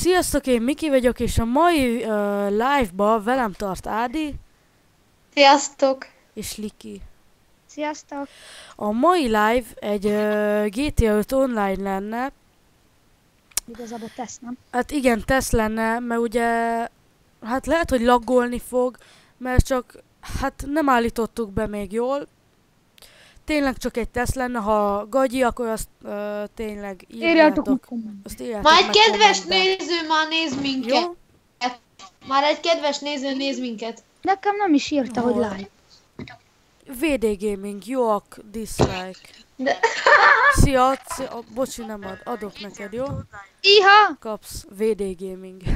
Sziasztok, én Miki vagyok, és a mai uh, live-ba velem tart Ádi Sziasztok! és Liki. Sziasztok! A mai live egy uh, GTA 5 online lenne. Igazából tesz, nem? Hát igen, tesz lenne, mert ugye, hát lehet, hogy laggolni fog, mert csak, hát nem állítottuk be még jól. Tényleg csak egy teszt lenne, ha gagyi, akkor azt uh, tényleg Írjátok. Azt írjátok Már egy kedves kommentbe. néző már néz minket. Jó? Már egy kedves néző néz minket. Nekem nem is írta, hogy live. VD Gaming, jóak, dislike. De... Szia, szia, bocsi nem ad, adok neked, jó? Iha! Kapsz VD Gaming.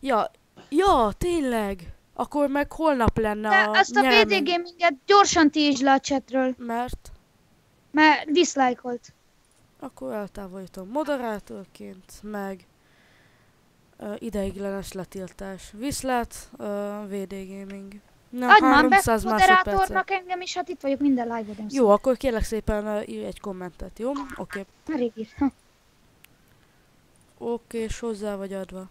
Ja, ja, tényleg. Akkor meg holnap lenne De a ezt a VD. Gaminget gyorsan títsd le a chatről, Mert mert dislike-olt. akkor eltávolítom moderátorként, meg uh, ideiglenes letiltás. Viszlát, uh, VD Gaming. Na, Adj már be 300 másodpercet. moderátornak engem is, hát itt vagyok minden live-odon. Jó, akkor kérlek szépen uh, írj egy kommentet, jó? Oké. Okay. Már. Oké, és hozzá vagy adva.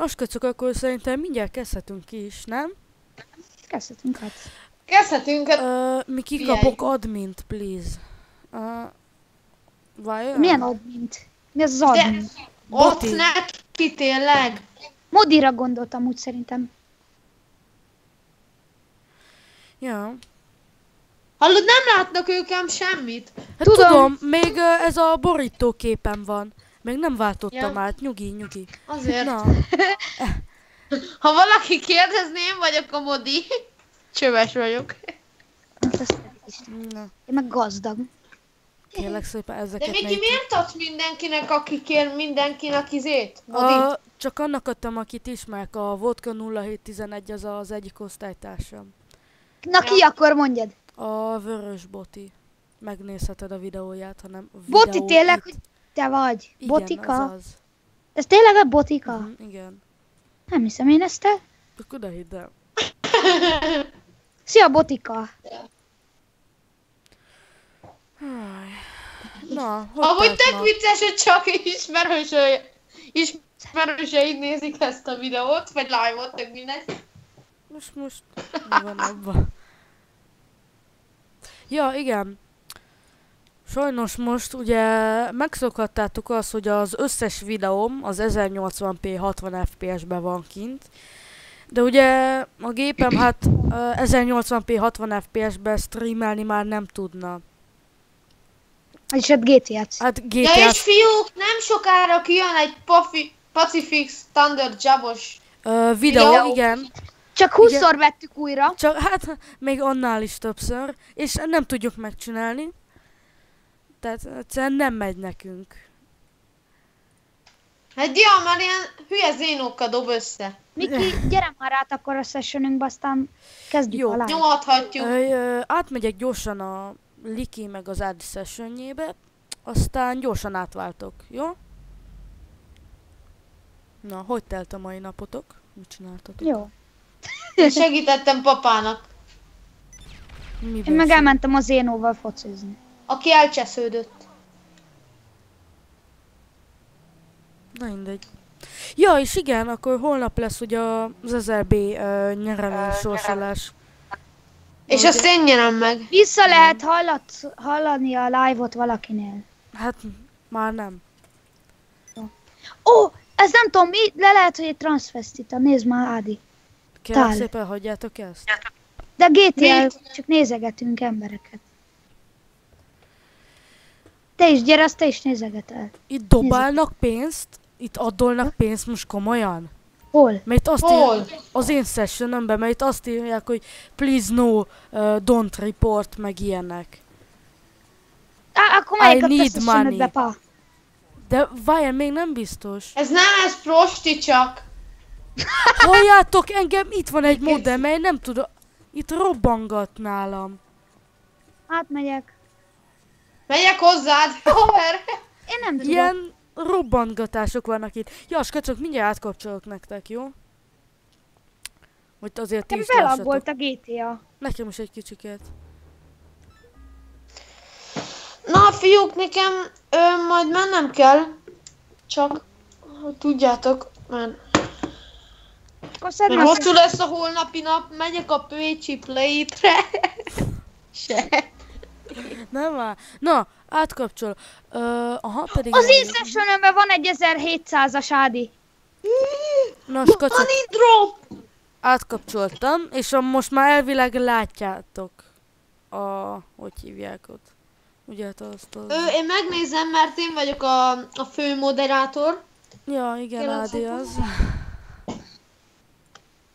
Nos, köcök, akkor szerintem mindjárt kezdhetünk ki is, nem? Kezdhetünk hát. Kezdhetünk. hát Uh, mi kikapok admint, please. Uh, várjál? Milyen admint? Mi az az De- admin? Ott Boti. neki tényleg. Modira gondoltam úgy szerintem. Ja. Hallod, nem látnak őkem semmit. Hát tudom, Tudom. tudom még uh, ez a borító képen van. Még nem váltottam Ja. át, nyugi, nyugi. Azért. Na, Ha valaki kérdezné, én vagyok a modi. Csöves vagyok. Hát na, Én meg gazdag. kérlek szépen De ezeket Miki, ne miért adsz mindenkinek, aki kér mindenkinek izét? Modit? Uh, csak annak adtam, akit ismerek, a Vodka 0711, az az egyik osztálytársam. Na ki Ja. akkor mondjad? A vörös boti. Megnézheted a videóját, hanem Boti videóit. tényleg, hogy te vagy? Igen, Botika? az az. Ez tényleg a botika? Mhm, igen. Nem hiszem én ezt el. Akkor ne hidd el. Szia botika! Na, hogy telt tök vicces, hogy csak ismerősei, ismerőseid nézik ezt a videót, vagy live-ot, tök mindegy. Most, most, mi van abban? Ja, igen. Sajnos most ugye megszokhattátok azt, hogy az összes videóm az 1080p 60 fps-ben van kint. De ugye a gépem hát ö, 1080p 60 fps-ben streamelni már nem tudna. És hát GTA-t. Hát Ja, GTA és fiúk, nem sokára kijön egy Pafi, Pacific Standard Jabos. ö, videó, videó. igen. Csak 20-szor vettük újra. Csak hát még annál is többször, és nem tudjuk megcsinálni. Tehát egyszerűen nem megy nekünk. Hát ja, már ilyen hülye zénókkal dob össze. Miki, gyere már át akkor a sessionünkbe, aztán kezdjük Jó. a live. Nyomhatjuk. Ö, ö, átmegyek gyorsan a Liki meg az Adi sessionjébe, aztán gyorsan átváltok, jó? Na, hogy telt a mai napotok? Mit csináltatok? Jó. Én segítettem papának, Miben Én meg elmentem az Zénóval focizni. Aki elcsesződött. Na mindegy. Ja, és igen, akkor holnap lesz ugye az 1000B uh, nyerelés sorsolás. És azt én nyerem meg. Vissza lehet hallat, hallani a live-ot valakinél. Hát már nem. Ó, ez nem tudom, mi, le lehet, hogy egy transvestita. Nézd már, Ádi. Kérlek Tál. szépen hagyjátok ezt. De GTA, Mi? csak nézegetünk embereket. Te is, gyere, azt te is nézegetel. Itt dobálnak pénzt? Itt adolnak pénzt most komolyan? Hol? Mert azt Hol? ír, az én sessionomben, mert azt írják, hogy please no, uh, don't report, meg ilyenek. Á, akkor melyiket I need money. pa? De várjál, még nem biztos. Ez nem, ez prosti csak. Halljátok, engem itt van egy modem, mely nem tudom, itt robbangat nálam. Átmegyek. Megyek hozzád, haver. Én nem tudom. Ilyen robbangatások vannak itt. Ja, skacok, mindjárt átkapcsolok nektek, jó? Hogy azért ti Nekem is lássatok. belaggolt a GTA. Nekem is egy kicsiket. Na fiúk, nekem ö, majd mennem kell. Csak, ha tudjátok, mert, mert meg hosszú lesz a holnapi nap, megyek a Pécsi Play-tre. Se. Nem már. Na, átkapcsol. Ö, aha, pedig... Az én sessionomban van egy 1700-as Ádi. Na, drop! átkapcsoltam, és a, most már elvileg látjátok a... Hogy hívják ott? Ugye hát azt az... Ö, én megnézem, mert én vagyok a, a fő moderátor. Ja, igen, Ádi az.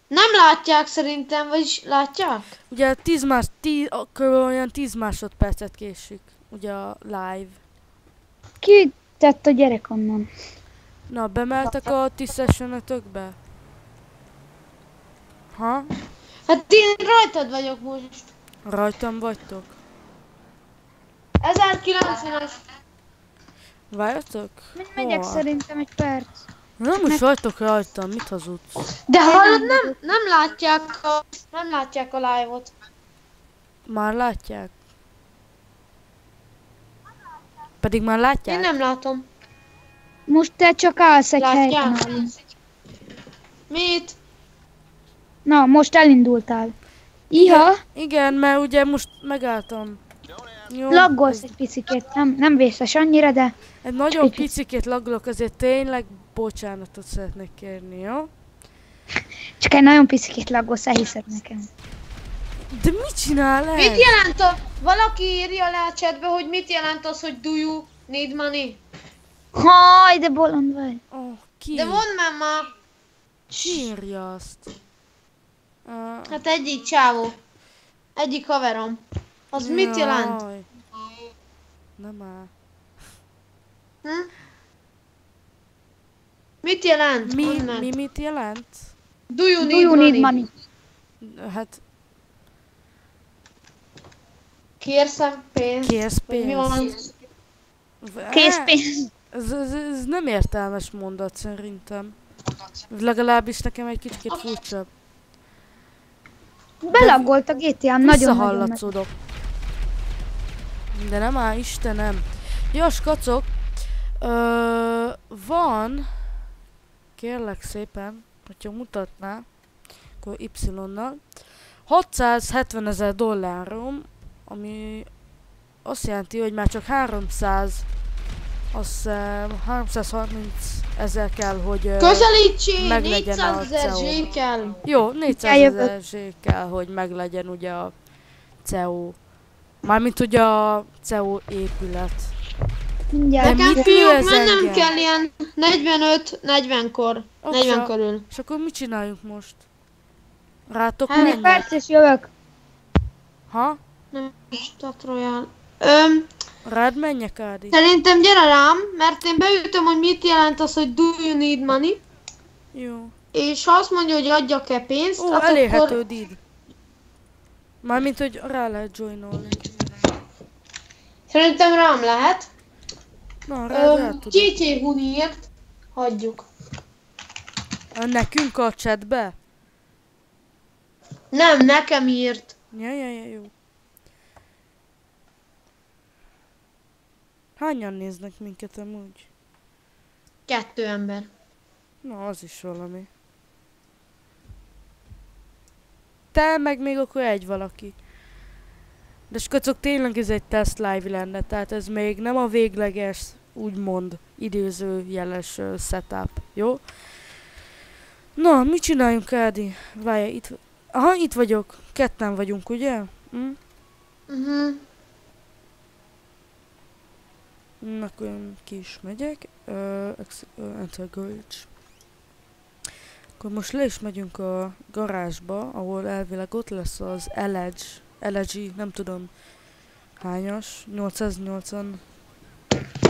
Nem látják szerintem, vagyis látják? Ugye 10 más, 10, kb. olyan 10 másodpercet késik. Ugye a live. Ki tett a gyerek onnan? Na, bemeltek a ti sessionötökbe? Ha? Hát én rajtad vagyok most. Rajtam vagytok? 1090-es. Várjatok? Megy- Megyek Hol? szerintem egy perc. Nem is vagytok rajtam, mit hazudsz? De hallod, nem, nem látják a, nem látják a live-ot. Már látják? Pedig már látják? Én nem látom. Most te csak állsz egy Látják? helyen. Mit? Na, most elindultál. Iha, Igen, mert ugye most megálltam. Jó, laggolsz egy picikét. Nem, nem vészes annyira, de Egy nagyon picikét laggolok, azért tényleg bocsánatot szeretnék kérni, jó? csak egy nagyon picikét laggolsz, elhiszed nekem. De mit csinál ez? Mit jelent a... Valaki írja le a chatbe, hogy mit jelent az, hogy do you need money? Haj, de bolond vagy. Oh, ki? De mondd már ma. Ki írja azt? Uh, Hát egyik csávó. Egyik haverom. Az mit jelent? Jaj. Nem már. Hm? Mit jelent? Mi, mi mit jelent? Do you Do need, you money? need money? Hát Kérszem pénzt? kérsz Vagy mi van? pénzt. Kész Eh, pénz. Ez, ez, ez nem értelmes mondat szerintem. Legalábbis nekem egy kicsit furcsa. Belaggolt a GTA-m, nagyon-nagyon. nagy. Visszahallatszódok. De nem áll, Istenem. Jó, skacok. Ö, van, kérlek szépen, hogyha mutatná, akkor Y-nal, 670 ezer dollárom, ami azt jelenti, hogy már csak 300, azt hiszem 330 ezer kell, hogy... ö, Közelítsél! meglegyen a 400 ezer CEO. zsé kell. Jó, 400 Eljövök. ezer zsé kell, hogy meglegyen ugye a CEO. Mármint ugye a CEO épület. Mindjárt. Nekem mit fiúk mennem engem? kell ilyen 45-40-kor. Oksa. 40 körül. És akkor mit csináljunk most? Rátok Hát, Egy menjek? perc és jövök. Ha? Nem, Stat Royal. Öm, Rád menjek, Ádi? szerintem gyere rám, mert én beütöm, hogy mit jelent az, hogy do you need money, Jó. és ha azt mondja, hogy adjak-e pénzt, Ó, hát elérhető akkor... Mármint, hogy rá lehet joinolni. Szerintem rám lehet. Na, rá, rá Öm, tudom. GT Huniért hagyjuk. Ö, Nekünk a chatbe? Nem, nekem írt. Ja, ja, ja, jó. Hányan néznek minket amúgy? Kettő ember. Na, az is valami. Te, meg még akkor egy valaki. De skacok, tényleg ez egy test live lenne, tehát ez még nem a végleges, úgymond, idézőjeles ö, setup, jó? Na, mit csináljunk, Ádi? Várj, itt... Aha, itt vagyok. Ketten vagyunk, ugye? Hm? Uh-huh. Na, akkor én ki is megyek. Uh, uh, enter garage. Akkor most le is megyünk a garázsba, ahol elvileg ott lesz az LG, LG, nem tudom hányas, 880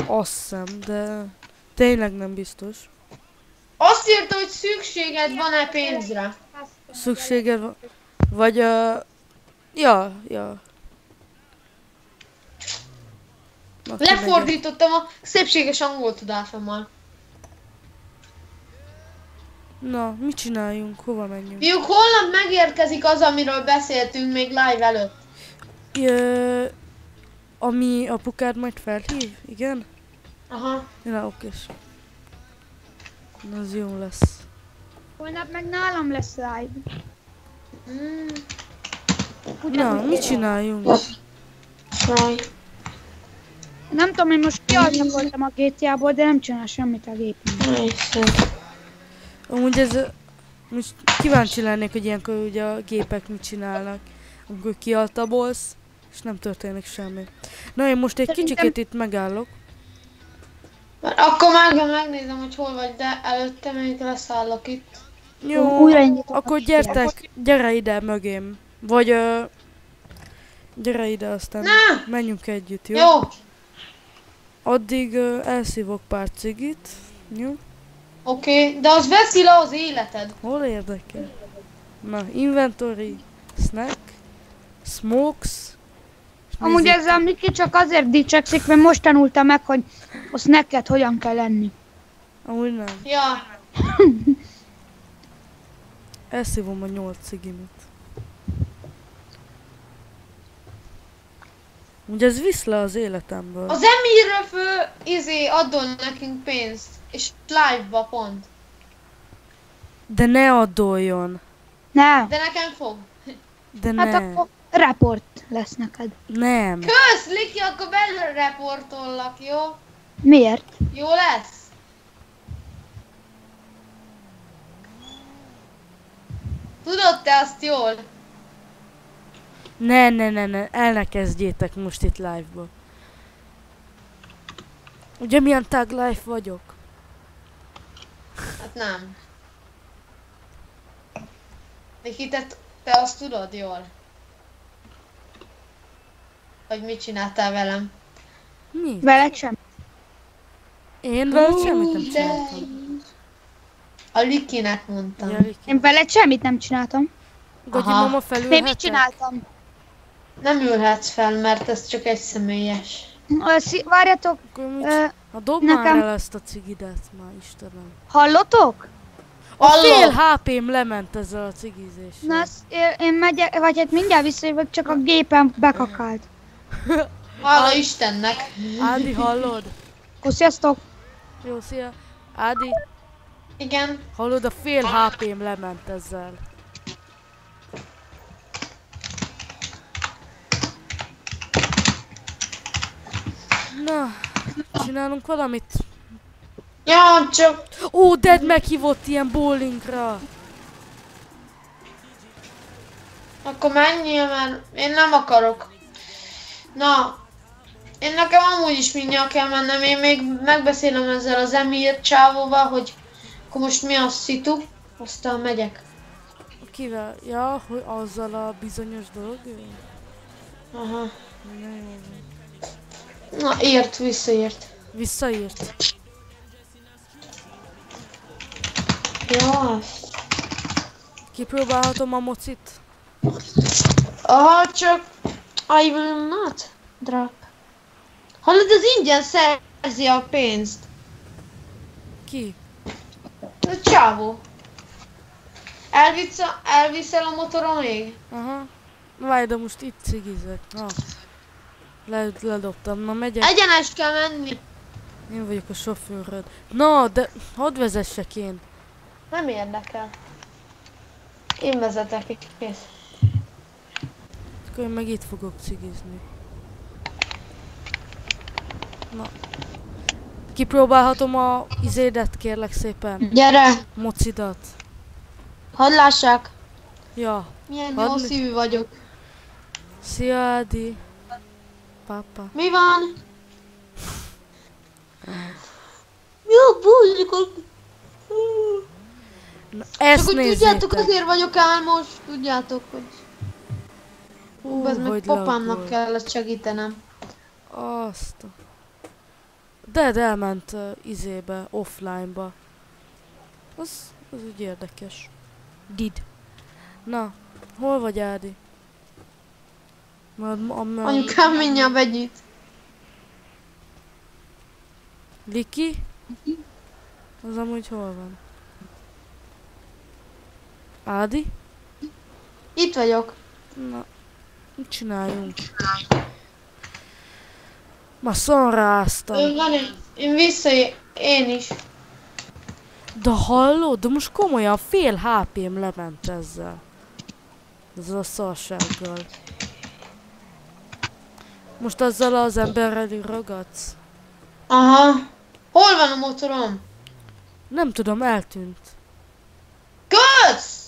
azt hiszem, de tényleg nem biztos. Azt írta, hogy szükséged van-e pénzre. Szükséged van, vagy a... Ja, ja. Na. Lefordítottam a szépséges angol tudásommal. Na, mit csináljunk? Hova menjünk? Fiúk, holnap megérkezik az, amiről beszéltünk még live előtt. Ö, ami apukád majd felhív, igen? Aha. Na, okés. Az jó lesz. Holnap meg nálam lesz live. Mm, Na, mit csináljunk? Jaj. Nem tudom, én most kialtakoltam a GTA-ból, de nem csinál semmit a gépem. Nice. Amúgy ez... Most kíváncsi lennék, hogy ilyenkor ugye a gépek mit csinálnak. Amikor kialtabolsz, és nem történik semmi. Na én most egy Szerintem- kicsikét itt megállok. Mert akkor meg megnézem, hogy hol vagy, de előtte még leszállok itt. Jó, Újra akkor gyertek, gyere ide mögém. Vagy ö, gyere ide, aztán Ne! menjünk együtt, jó? Jó. Addig ö, elszívok pár cigit. Jó? Oké, okay. de az veszi le az életed. Hol érdekel? Na, inventory, snack, smokes. Amúgy ezzel Miki csak azért dicsekszik, mert most tanulta meg, hogy azt neked hogyan kell lenni. Amúgy nem. Ja. Elszívom a nyolc cigimet. Ugye ez visz le az életemből. Az Emirre fő, izé, adjon nekünk pénzt. És live-ba pont. De ne addoljon. Ne, De nekem fog. De hát ne. akkor report lesz neked. Nem. Kösz, Liki, akkor belereportollak, jó? Miért? Jó lesz? Tudod te azt jól? Ne, ne, ne, ne. El ne kezdjétek most itt live-ba. Ugye milyen tag life vagyok? Hát nem. Liki, te, te azt tudod jól? Hogy mit csináltál velem? Mi? Veled sem. Én veled semmit nem csináltam. A Likinek mondtam. Gyerek. Én veled semmit nem csináltam. Gagyi Aha. mama Én felülhetek? mit csináltam? Nem ülhetsz fel, mert ez csak egy személyes. Várjatok, ö, Ha dob már nekem- el ezt a cigidet, már Istenem. hallotok? A fél HP-m lement ezzel a cigizéssel. Na, én- én megyek, vagy hát mindjárt visszajövök, csak a gépem bekakált. Hála Istennek. Ádi, hallod? Akkor sziasztok! Jó, szia. Ádi, Igen. hallod, a fél HP-m lement ezzel. Na, csinálunk valamit? Ja, csak Ó, Dead meghívott ilyen bowlingra. akkor menjél, mert én nem akarok. Na, én nekem amúgy is mindjárt kell mennem, én még megbeszélem ezzel az Emir csávóval, hogy akkor most mi a szitu, aztán megyek. Kivel? Ja, hogy azzal a bizonyos dolog? Aha. Na, jó. Na, ért, visszaért. Visszaírt. Ja. Kipróbálhatom a mocit? Aha, csak I will not drop. Hallod, az ingyen szerzi a pénzt. Ki? A csávó. Elvisz, elviszel a motoron még? Aha. Várj, de most itt cigizek. Na. Le, ledobtam. Na megyek. Egyenes kell menni. Én vagyok a sofőröd. Na, de hadd vezessek én. Nem érdekel. Én vezetek, kész. Akkor én meg itt fogok cigizni. Na. Kipróbálhatom a izédet, kérlek szépen. Gyere, Mocidat. hadd lássák. Ja. Milyen Hadd jó szívű vagyok. Szia, Ádi. Papa. Mi van? Jó, búzsikok. Na, Csak ezt hogy nézzétek. tudjátok, azért vagyok álmos, tudjátok, hogy Ú, ez meg hogy papámnak laggol. kellett segítenem. Azt. a- Dead elment uh, izébe, offline-ba. Az, az úgy érdekes. Did. Na, hol vagy Ádi? Anyukám mindjárt begyűjt. Liki? Az amúgy hol van? Ádi? Itt vagyok. Na, mit csináljunk? Ma szonráztam. Én, én vissza, én is. De hallod? De most komolyan fél HP-m lement ezzel. Ezzel a szarsággal. Most azzal az emberrel ragadsz? Aha. Hol van a motorom? Nem tudom, eltűnt. Kösz!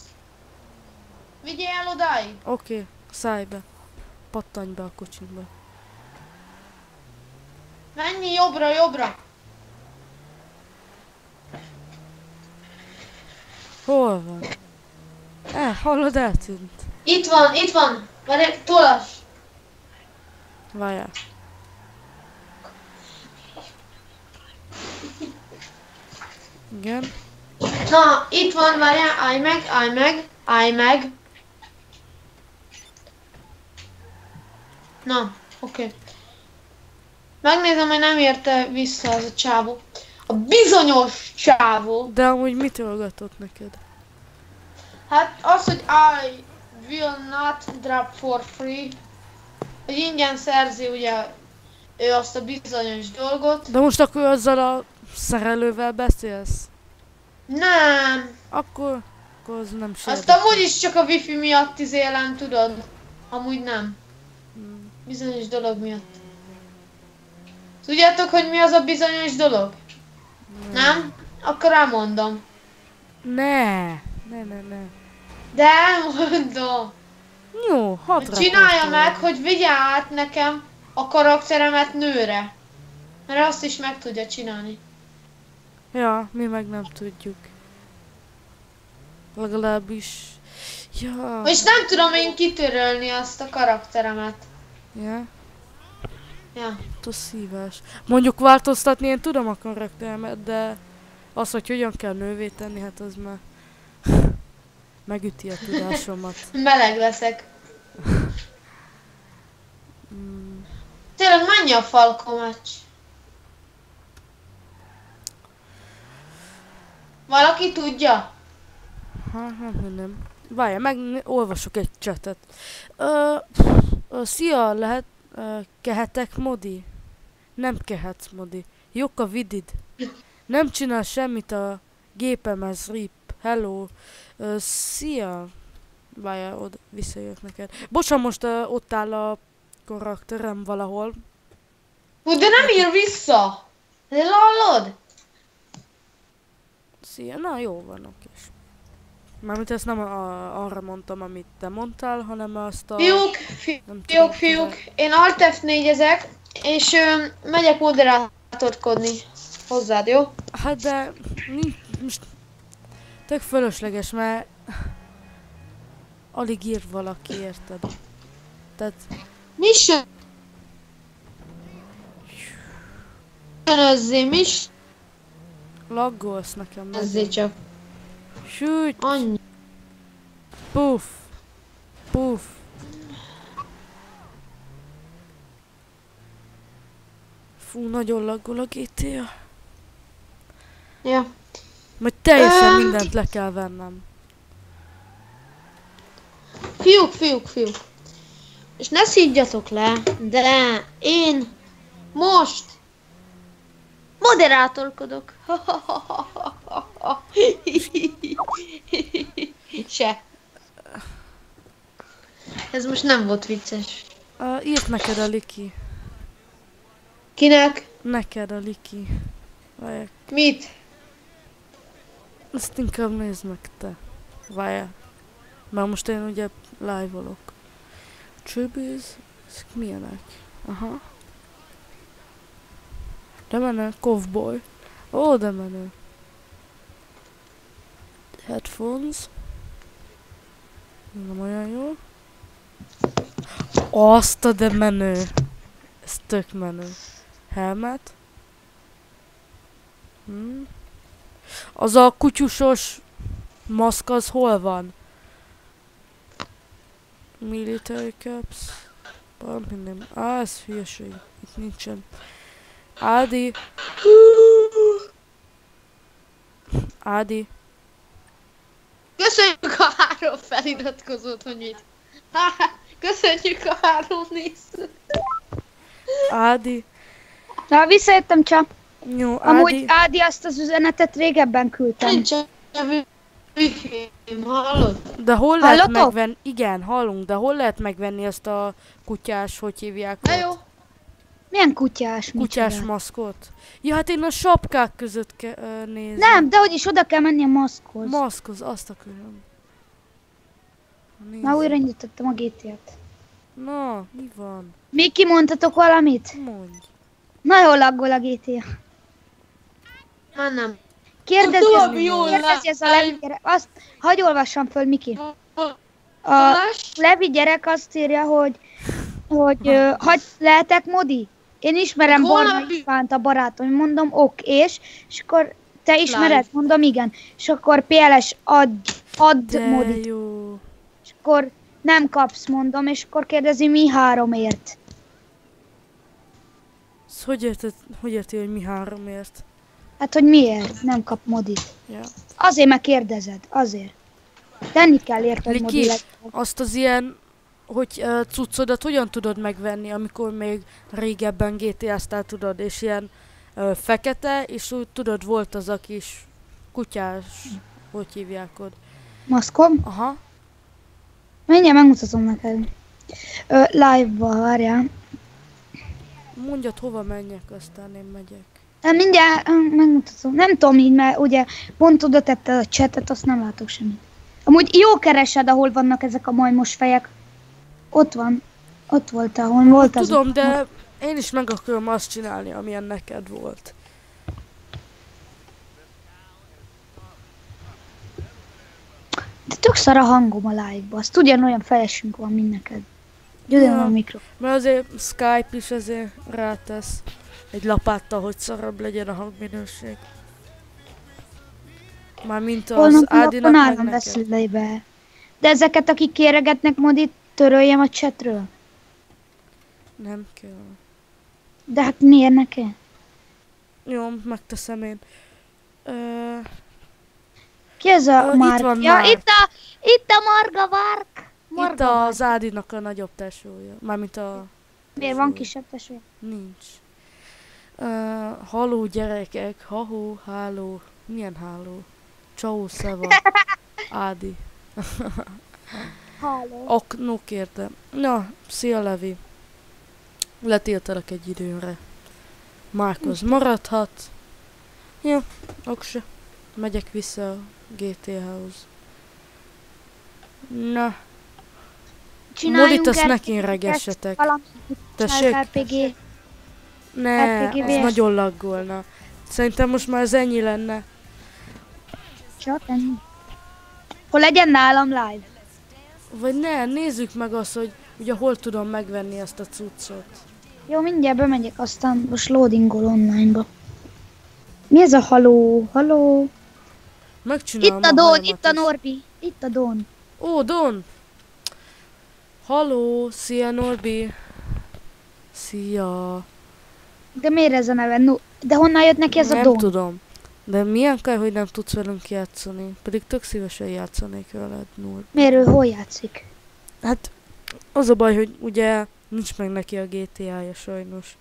Vigyél el odáig. Oké, okay, szállj be. Pattanj be a kocsiba. Menj jobbra, jobbra. Hol van? Eh, hallod, eltűnt. Itt van, itt van. Várj, egy tolas. Várjál. Igen. Na, itt van, várjál, állj meg, állj meg, állj meg. Na, oké. Okay. Megnézem, hogy nem érte vissza az a csávó. A bizonyos csávó. De amúgy mit olgatott neked? Hát az, hogy I will not drop for free. Hogy ingyen szerzi ugye ő azt a bizonyos dolgot. De most akkor azzal a szerelővel beszélsz? Nem. Akkor, akkor az nem Azt sérdekel. amúgy is csak a wifi miatt izélem, tudod? Amúgy nem. Hmm. Bizonyos dolog miatt. Tudjátok, hogy mi az a bizonyos dolog? Nem? Akkor elmondom. Ne, ne, ne, ne. De elmondom. Jó, Hogy csinálja meg, hogy vigye át nekem a karakteremet nőre. Mert azt is meg tudja csinálni. Ja, mi meg nem tudjuk. Legalábbis... Ja, És nem tudom én kitörölni azt a karakteremet. ja, Ja. a szívás. Mondjuk változtatni én tudom a karakteremet, de az, hogy hogyan kell nővé tenni, hát az már megüti a tudásomat. Meleg leszek. Mm. Tényleg mennyi a falkomacs? Valaki tudja? Hát nem. Várja, meg olvasok egy csetet. Ö, ö, szia, lehet ö, kehetek, Modi? Nem kehetsz, Modi. Jók a vidid. Nem csinál semmit a gépemhez, rip. Hello. Szia. Várja, oda visszajövök neked. Bocsán, most ö, ott áll a karakterem valahol. Hú, de nem ír vissza! De hallod? Szia, na jó van, okés. Mármint ezt nem a, arra mondtam, amit te mondtál, hanem azt a... Fiúk, fiúk, tudom, fiúk, kivel- én Alt F4 ezek, és ö, megyek moderátorkodni hozzád, jó? Hát de nincs, most tök fölösleges, mert alig ír valaki, érted? Tehát Mi sem Önözzé, mi sem laggolsz nekem nagyon. csak. Sőt, Annyi. puff, puff. Fú, nagyon laggol a GTA. Ja. Majd teljesen Öm. mindent le kell vennem. Fiúk, fiúk, fiúk. És ne szídjatok le, de én most moderátorkodok. Se. Ez most nem volt vicces. Uh, írt neked a Liki. Kinek? Neked a Liki. Várják, Mit? Ezt inkább nézd meg te. Várjál. Már most én ugye live-olok. Tribbies, ezek milyenek? Aha. De menő, Cowboy. Ó, de menő. Headphones. Nem olyan jó. Azt a de menő. Ez tök menő. Helmet. Hm. Az a kutyusos maszk az hol van? Military caps. Valami nem. Á, ez hülyeség. Itt nincsen. Ádi. Ádi. Köszönjük a három feliratkozót, hogy mit. Köszönjük a három nézőt. Ádi. Na, visszajöttem csak. Jó, Amúgy Ádi, Ádi azt az üzenetet régebben küldtem. Hallod? de hol lehet Hallotok? megvenni, igen, hallunk, de hol lehet megvenni ezt a kutyás, hogy hívják Na jó. Milyen kutyás, Kutyás micsoda? maszkot. Ja, hát én a sapkák között ke- nézem. Nem, de hogy is oda kell menni a maszkhoz. Maszkhoz, azt akarom. Már Nézzük. újra nyitottam a GT-t. Na, mi van? Még kimondhatok valamit? Mondj. Nagyon laggol a GTA. Már nem. Kérdezi, jól kérdezi ez a Levi gyerek. Azt, hagyj olvassam föl, Miki. A? Levi gyerek azt írja, hogy, hogy ö, hagy, lehetek Modi? Én ismerem is- Istvánt a barátom, mondom ok, és, és akkor te ismered, mondom igen, és akkor PLS add, add Modit, jó. és akkor nem kapsz, mondom, és akkor kérdezi mi háromért. Ezt hogy érted, hogy érti, hogy mi háromért? Hát, hogy miért nem kap Modit? Ja. Azért megkérdezed, azért. Tenni kell érted Liki, azt az ilyen, hogy uh, cuccodat hogyan tudod megvenni, amikor még régebben GTA-ztál tudod, és ilyen uh, fekete, és úgy tudod, volt az a kis kutyás, hogy hívják ott. Maszkom? Aha, Mindjárt megmutatom neked. Ö, live-ba, várjál. mondjad hova menjek, aztán én megyek. Ö, Mindjárt megmutatom. Nem tudom így, mert ugye pont oda tette a chatet, azt nem látok semmit. Amúgy jó keresed, ahol vannak ezek a majmos fejek. Ott van. Ott volt, ahol volt az. Tudom, de én is meg akarom azt csinálni, amilyen neked volt. De tök szar a hangom a live-ba. Azt ugyanolyan fejesünk van, mint neked. Ugyanolyan Ja. a mikro. Mert azért Skype is azért rátesz egy lapáttal, hogy szarabb legyen a hangminőség. Már mint az Holnap Ádinak meg beszélj be. De ezeket, akik kéregetnek modit, töröljem a chatről. Nem kell. De hát miért neki? Jó, megteszem én. Ö, Ki ez a Ö, itt Mark? van ja, Mark. itt a, itt a Marga Mark. itt Marga az Ádinak a nagyobb tesója. Mármint a... Miért van kisebb tesó? Nincs. Uh, haló gyerekek, hahó, háló. Milyen háló? Csau, szeva. Ádi. Halló. Ok, no kérdem. Na, szia Levi. Letiltalak egy időre. Márkoz maradhat. Jó, ok se. Megyek vissza a GTH-hoz. Na, Modit azt egy ne kínregessetek. Valami Tessék? RPG. Ne, RPG az nagyon laggolna. Szerintem most már ez ennyi lenne. Csak ennyi. Hol legyen nálam live? Vagy ne, nézzük meg azt, hogy ugye hol tudom megvenni ezt a cuccot. Jó, mindjárt bemegyek, aztán most loadingol online-ba. Mi ez a haló? Haló? Megcsinálom Itt a Don, hajamat itt a. Norbi. Itt a Don. Ó, Don! Halló, szia Norbi! Szia! De miért ez a neve? No, de honnan jött neki ez a nem Don? tudom. De milyen kell, hogy nem tudsz velünk játszani? Pedig tök szívesen játszanék veled, Norbi. Miért ő hol játszik? Hát, az a baj, hogy ugye nincs meg neki a GTA-ja sajnos.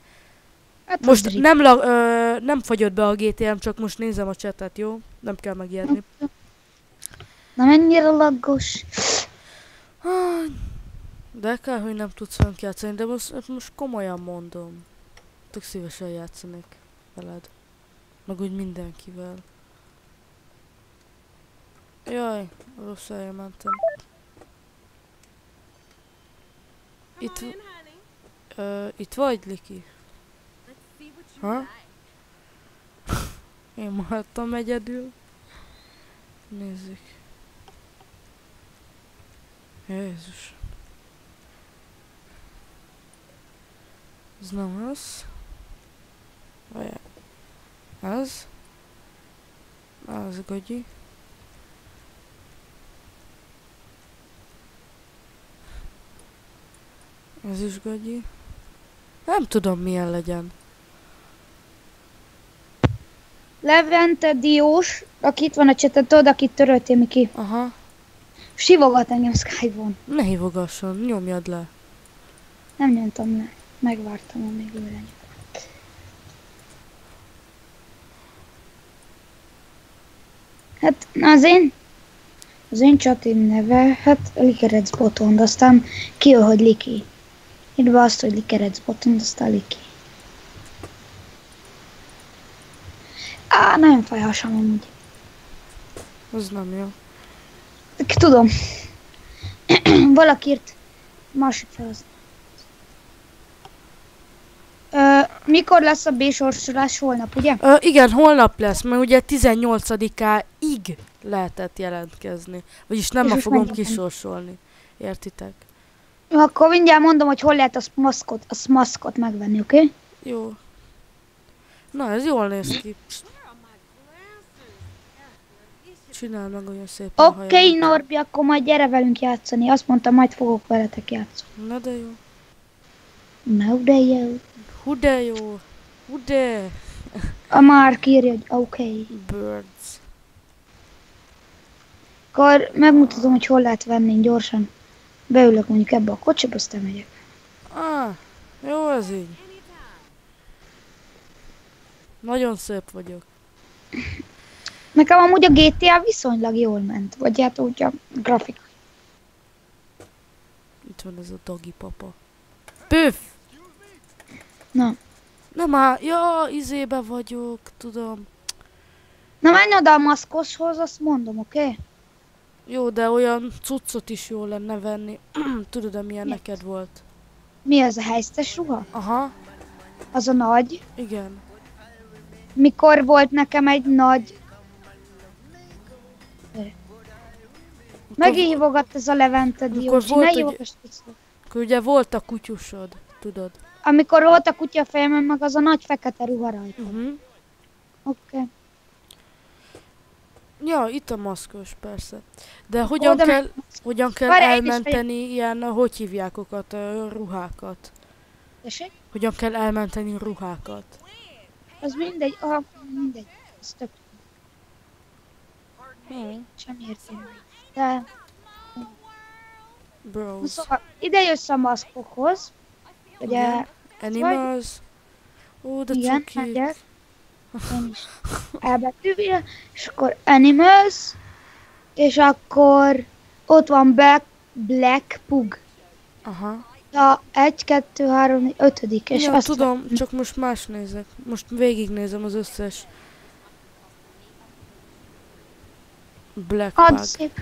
Hát Most nem, la, ö, nem fagyott be a GTA-m, csak most nézem a chatet, jó? Nem kell megijedni. Na mennyire laggos. De kell, hogy nem tudsz velünk játszani, de most, most komolyan mondom. Tök szívesen játszanék veled. Meg úgy mindenkivel. Jaj, rossz helyen mentem. Itt, ö, itt vagy, Liki? Ha? Én maradtam egyedül. Nézzük. Jézus. Ez nem az. Vagy ez. Az gagyi. Ez is gagyi. Nem tudom milyen legyen. Levente Diós, aki itt van a csetet, tudod, akit töröltél mi ki. Aha. Sivogat engem Skype-on. Ne hívogasson, nyomjad le. Nem nyomtam le. Megvártam, amíg ő lenyom. Hát az én, az én csatim neve, hát Likerec Botond, aztán kijön, hogy Liki. Írd be azt, hogy Likerec Botond, aztán Liki. Á, nagyon fáj hasam amúgy. Az nem jó. Tudom. Valaki írt másodperc. Ö, mikor lesz a B-sorsolás holnap, ugye? Ö, igen, holnap lesz, mert ugye 18-áig lehetett jelentkezni. Vagyis nem ma fogom kisorsolni. Értitek? Jó, Akkor mindjárt mondom, hogy hol lehet a maszkot, a maszkot megvenni, oké? Okay? Jó. Na, ez jól néz ki. Csinál meg olyan szépen Oké, okay. Norbi, akkor majd gyere velünk játszani. Azt mondta, majd fogok veletek játszani. Na de jó. Na, de jó. Hú de jó. Hú de. A Mark írja, hogy oké. Okay. Birds. Akkor megmutatom, hogy hol lehet venni gyorsan. Beülök mondjuk ebbe a kocsiba, aztán megyek. Ah, jó ez így. Nagyon szép vagyok. Nekem amúgy a GTA viszonylag jól ment. Vagy hát úgy a grafik. Itt van ez a dagi papa. Püff! Na. Nem már, ja, izébe vagyok, tudom. Na menj oda a maszkoshoz, azt mondom, oké? Okay? Jó, de olyan cuccot is jó lenne venni. Tudod, milyen Miért? neked volt? Mi az a helyztes ruha? Aha, Az a nagy. igen. Mikor volt nekem egy nagy... Megint hívogat ez a Levente volt Ne vissza. Akkor ugye volt a kutyusod, tudod. Amikor volt a kutya fejemen, meg az a nagy fekete ruha rajta. Uh-huh. Oké. Okay. Ja, itt a maszkos, persze. De hogyan Oda kell, hogyan kell Várj, elmenteni ilyen, hogy hívják okat, ruhákat? Tessék? Hogyan kell elmenteni ruhákat? Az mindegy, ah, mindegy. Ez tök Hmm. sem értem. De, Bros. szóval ide jössz a maszkokhoz. Ugye. Animals. Ó, de igen, cuki. megyek. Én is és akkor Animals, és akkor ott van Black, Black Pug. Aha. A 1, 2, 3, 4, 5. És ja, azt tudom, csak most más nézek. Most végignézem az összes Black Add Bug. szép.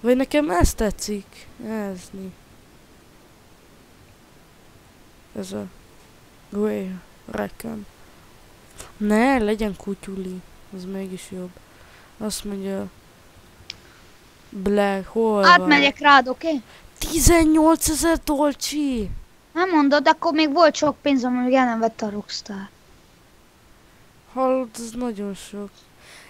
Vagy nekem ez tetszik. Ez mi? Ez a Grey Recon. Ne, legyen kutyuli. Az mégis jobb. Azt mondja... Black, hol van? Átmegyek rád, oké? Okay? 18 ezer dolcsi! Nem mondod, akkor még volt sok pénzem, amíg el nem vette a Rockstar. Hallod, ez nagyon sok.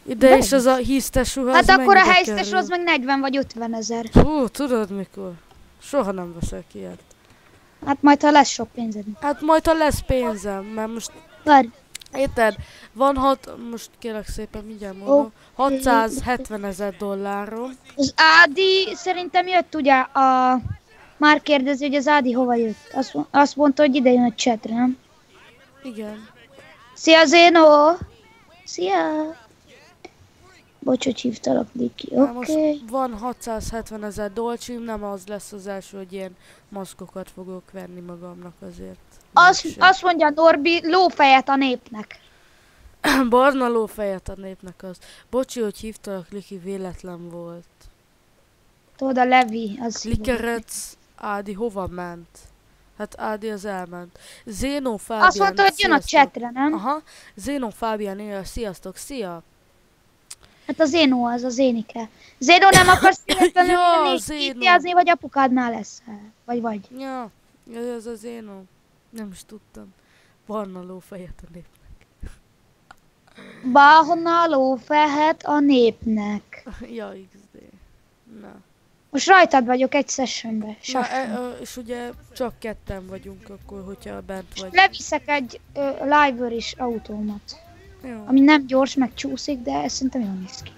Ide De és az a hisztes ruha, Hát az akkor a kerül? az meg 40 vagy 50 ezer. Hú, tudod mikor? Soha nem veszek ilyet. Hát majd ha lesz sok pénzed. Hát majd ha lesz pénzem, mert most Várj, Érted? Van hat, most kérlek szépen mindjárt mondom, 670 ezer dollárom. az Ádi szerintem jött ugye a... Már kérdezi, hogy az Ádi hova jött. Azt, azt mondta, hogy ide jön a chatre, nem? Igen. Szia Zéno! Szia! Bocs, hogy hívtalak. Hát Oké. most van 670 ezer dolcsim, nem az lesz az első, hogy ilyen maszkokat fogok venni magamnak azért. Azt, azt mondja Norbi, lófejet a népnek. Barna lófejet a népnek az. Bocsi, hogy hívtalak, Liki, véletlen volt. Tudod, a Levi, az... Likerec, Ádi hova ment? Hát Ádi az elment. Zénó Fábián, Azt mondta, hogy jön a chatre, nem? Aha, Zénó Fábián él, sziasztok, szia! Hát a Zénó az, az énike. Zénó nem akarsz véletlenül Ja, vagy apukádnál lesz? Vagy vagy. Ja, ez az Zénó. Nem is tudtam. Barna lófejet a nép. Barna lófehet a népnek. ja, XD. Na. Most rajtad vagyok egy sessionbe. Na, e, ö, és ugye csak ketten vagyunk akkor, hogyha bent vagy. Leviszek egy ö, is autómat. Jó. Ami nem gyors, meg csúszik, de ez szerintem jól néz ki.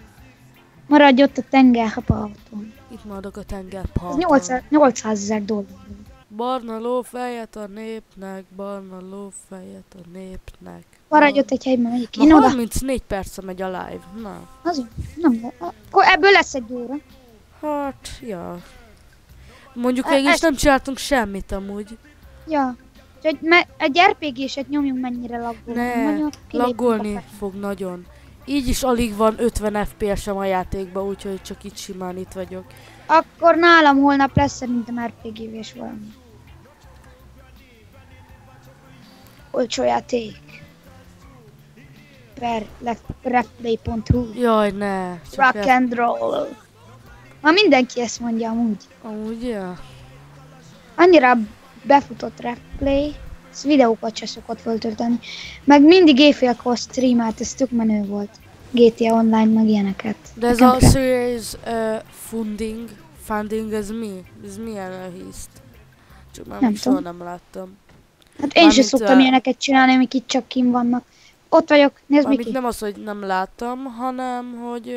Maradj ott a tengerparton. Itt maradok a Ez tengerparton. 800 800 ezer dollár. Barna lófejet a népnek, barna lófejet a népnek. Maradj ott egy helyben, megyek én oda. 34 perce megy a live. Na, Az, nem, akkor ebből lesz egy óra. hát, ja. Mondjuk E- végül is ezt- nem csináltunk semmit amúgy. Ja. Úgyhogy egy RPG-set nyomjunk mennyire laggol. Ne, kilépünk Laggolni fog nagyon. Így is alig van 50 FPS-em a játékban, úgyhogy csak itt simán itt vagyok. Akkor nálam holnap lesz szerintem RPG-vés valami. Olcsó játék. Per replay.hu Jaj, ne. Rock ez, and roll. Ma mindenki ezt mondja amúgy. amúgy, ja. Annyira befutott replay, ez videókat se szokott föltölteni. Meg mindig éjfélkor streamelt, ez tök menő volt. GTA Online, meg ilyeneket. De ez a series uh, funding, funding, ez mi? Ez milyen uh, hiszt? Csak már Nem soha nem láttam. Hát én sem szoktam ö, ilyeneket csinálni, amik itt csak kim vannak. Ott vagyok, nézd Mármint Miki. nem az, hogy nem láttam, hanem, hogy...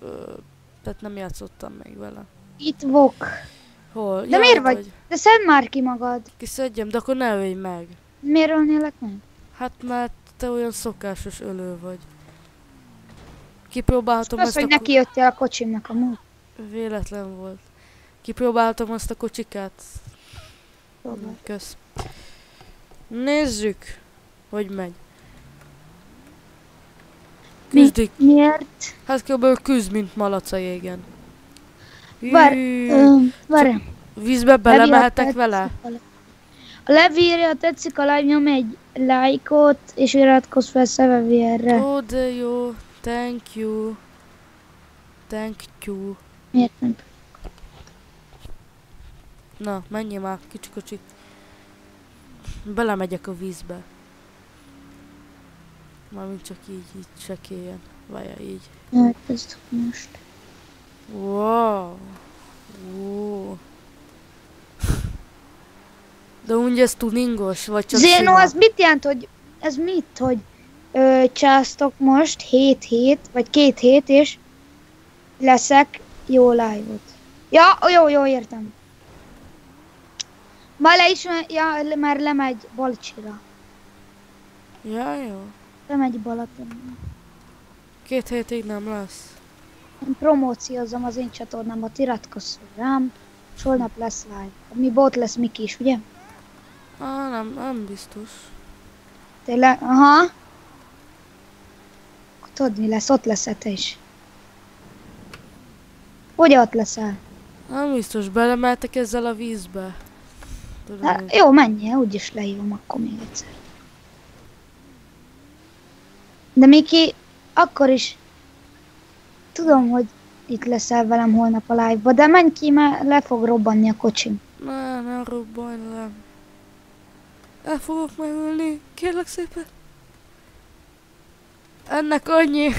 Ö, tehát nem játszottam még vele. Itt vok. Hol? De miért vagy? De szedd már ki magad. Kiszedjem, de akkor ne ölj meg. Miért ölnélek meg? Hát mert te olyan szokásos ölő vagy. Kipróbálhatom Az, ezt hogy a neki jöttél a kocsimnak a múlt. ko- Véletlen volt. Kipróbálhatom azt a kocsikát. Próbálj. Kösz. Nézzük, hogy megy. Mi? Miért? Hát kb. küzd, mint malac a jégen. Vár, Várj. Vízbe belemehetek vele? A levírja, tetszik a live, nyom egy lájkot, és iratkozz fel Szevevérre. Ó, de jó. Thank you. Thank you. Miért nem? Na, menj már, kicsi kocsi. Belemegyek a vízbe. Mármint csak így, így sekélyen. Várja, így. Hát ez most. Wow. Wow. De úgy ez tuningos, vagy csak Zéno, sima? az mit jelent, hogy ez mit, hogy ö, császtok most 7 hét, vagy két hét, és leszek jó live-ot. Ja, jó, jó, értem. Már le is, ja, már lemegy Balcsira. Ja, jó. Lemegy Balaton. Két hétig nem lesz. Én promóciózom az én csatornámat, iratkozz rám, és holnap lesz live. Mi bot lesz Miki is, ugye? Ah, nem, nem biztos. Tényleg? Aha. Akkor Tudod mi lesz, ott leszel te is. Hogy ott leszel? Nem biztos, belemeltek ezzel a vízbe. Tudom, Na, hogy- jó, menjél, úgyis lehívom akkor még egyszer. De Miki, akkor is tudom, hogy itt leszel velem holnap a live-ba, de menj ki, mert le fog robbanni a kocsim. Ne, ne robbanj le. El fogok megölni, kérlek szépen. Ennek annyi.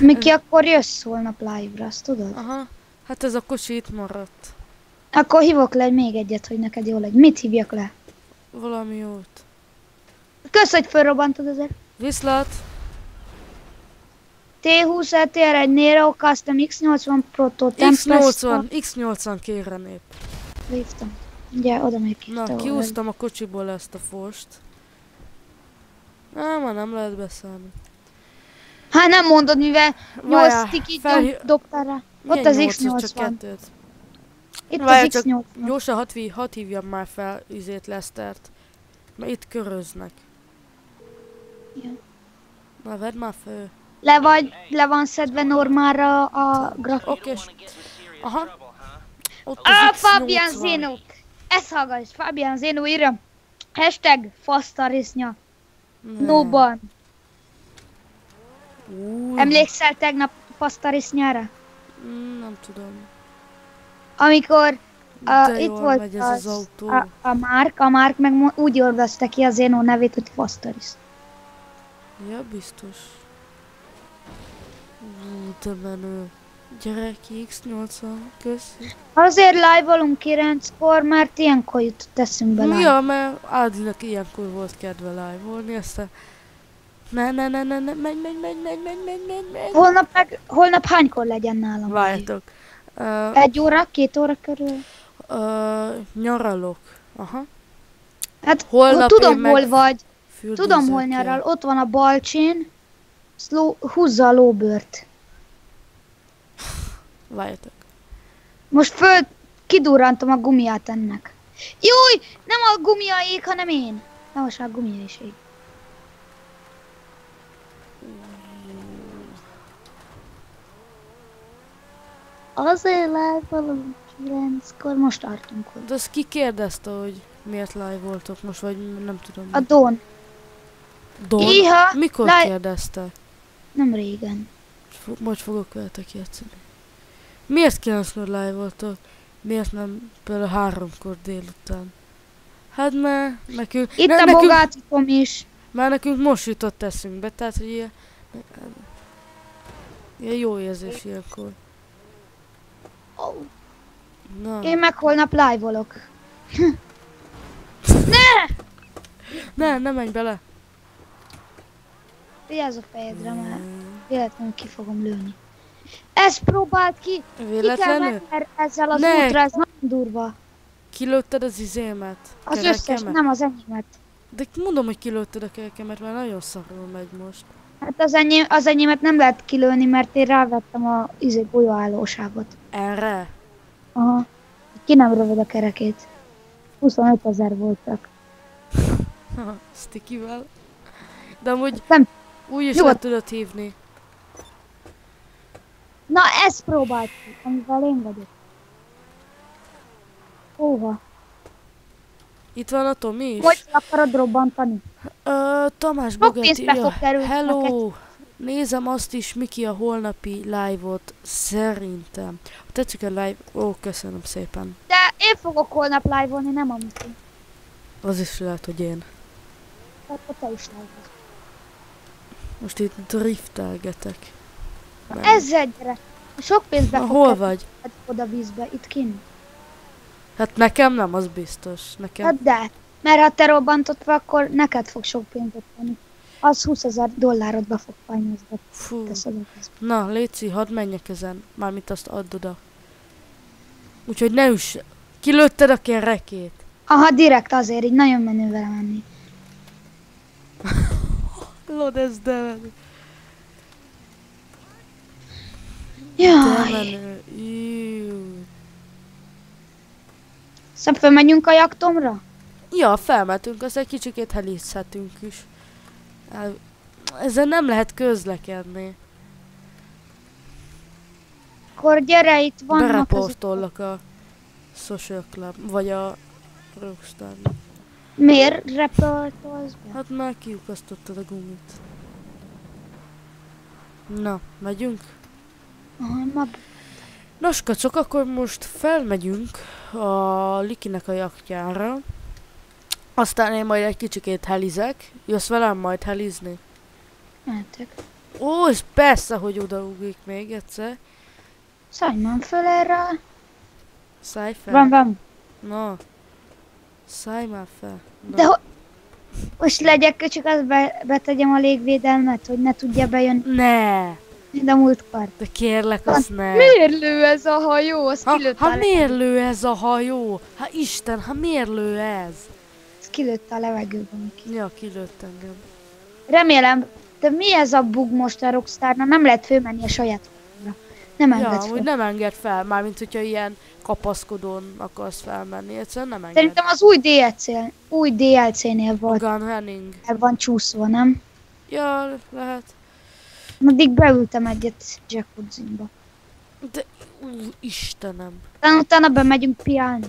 Miki, akkor jössz holnap live-ra, azt tudod? Aha. Hát ez a kocsi itt maradt. Akkor hívok le még egyet, hogy neked jó legyen. Mit hívjak le? Valami jót. Kösz, hogy felrobbantod ezért. Viszlát. T20 LTR1 Nero Custom X80 Proto X80, X80 kérem épp. Hívtam. Ugye, oda még Na, kiúztam a kocsiból ezt a fost. Nem, már nem lehet beszállni. Hát nem mondod, mivel Várjál, 8 tikit dob, dobtál rá. Ott Milyen az nyolcas, X80. Csak kettőt. Itt Várjál, az csak X80. Gyorsan hat, hat hívjam már fel izét Lesztert. Mert itt köröznek. Ja. Na, vedd már föl. Le, vagy, le van szedve normálra a grafik. Oké. Aha. Ott az Fabian X80. Zeno! Ezt hallgass, Fabian Zeno írja. Hashtag fasztarisznya. Ne. Nóban. Ú, Emlékszel tegnap fasztarisznyára? mm, Nem tudom. Amikor a, De itt volt megy ez az autó. a, a Márk, a Márk meg úgy ordozta ki a Zeno nevét, hogy fasztarisz. Ja, biztos. De menő. Gyerek, X80, köszi. Azért live-olunk 9-kor, mert ilyenkor jutott eszünkbe live. Ja, mert Ádinak ilyenkor volt kedve live-olni, aztán... Ne, ne, ne, ne, ne, menj, menj, menj, menj, menj, menj, menj, menj. Holnap, meg, holnap hánykor legyen nálam? live? Várjatok. Uh, Egy óra, két óra körül? Ö, nyaralok. Aha. Hát Holnap tudom, meg hol vagy. Tudom, hol nyaral. Ott van a balcsén. Szló, húzza a lóbört. Várjatok. Most föl kidurrantom a gumiát ennek. Júj, nem a gumia ég, hanem én. Na most már a gumia is ég. Azért látom, kilenckor most tartunk hogy De azt ki kérdezte, hogy miért live voltok most, vagy nem tudom. A Don. Don? Iha, Mikor live- kérdezte? nem régen. Most fogok veletek játszani. Miért kilenckor live voltok? Miért nem például háromkor délután? Hát mert nekünk, Itt ne, a nekünk, bogátikom is. már nekünk most jutott eszünkbe, tehát hogy ilyen, ilyen jó érzés ilyenkor. Na, Én meg holnap live-olok. ne, ne menj bele! Vigyázz a fejedre, mert véletlenül ki fogom lőni. Ezt próbált ki! Ki kell Véletlenül? menni, mert ezzel az Ne. útra, ez nagyon durva. Kilőtted az izémet? Az összes, Kerekemet? nem az enyémet. De mondom, hogy kilőtted a kerekemet, mert nagyon szarul megy most. Hát az, enyém, az enyémet nem lehet kilőni, mert én rávettem a izé golyóállóságot. Erre? Aha. Ki nem rövid a kerekét. 25 ezer voltak. Haha, Stickivel. De amúgy Nem. úgy is le tudod hívni. Ezt próbált ki, amivel én vagyok. Hova? Itt van a Tomi is. Hogy akarod robbantani? Ö, Tamás írja, kerülni Hello! Nézem azt is, Miki a holnapi live-ot, szerintem. Tetszik a live, ó, köszönöm szépen. De én fogok holnap live-olni, nem a Miki. Az is lehet, hogy én. Tehát te is live Most itt driftelgetek. Nem. Ezzel gyere. Sok pénzbe Na, hol vagy? oda vízbe, itt kint. Hát nekem nem, az biztos. Nekem. Hát de, mert ha te robbantod fel, akkor neked fog sok pénzet venni. Az 20 ezer dollárodba fog be Fú. Na, Léci, hadd menjek ezen. Mármint azt add oda. Úgyhogy ne üss. Kilőtted a kerekét. Aha, direkt azért, így nagyon menő vele menni. Lod, ez de De Jaj, menő. Jú. szóval fölmegyünk a jaktomra? Ja, felmentünk, azt egy kicsikét helízhetünk is. El- Ezzel nem lehet közlekedni. Akkor gyere, itt ezek. Bereportollak a Social Club, vagy a Rockstar. Miért reportolsz be? Hát már kiukasztottad a gumit. Na, megyünk? Aha. Nos, kacok, akkor most felmegyünk a Likinek a jaktjára. Aztán én majd egy kicsikét helizek. Jössz velem majd helizni? Mehetek. Ó, és persze, hogy odaugrik még egyszer. Szállj föl erre. Szállj fel. Van, van. Na. Szállj már fel. Na. De ho... Most legyek, csak azt be, betegyem a légvédelmet, hogy ne tudja bejönni. Ne! De múltkor. De kérlek, azt ne. Miért lő ez a hajó? Az Ha, kilőtt, ha a, le... miért lő ez a hajó? Ha Isten, ha miért lő ez? az kilőtt a levegőben. Ja, kilőtt engem. Remélem, de mi ez a bug most a Rockstarnál? Nem lehet fölmenni a saját hajóra. Nem Ja, enged hogy nem enged fel, mármint hogyha ilyen kapaszkodón akarsz felmenni, egyszerűen nem enged. Szerintem az új DLC, új DLC-nél volt. Logan Henning. El van csúszva, nem? Ja, lehet. Addig beültem egyet jacuzziba. De, ú, Istenem. Aztán utána bemegyünk piálni.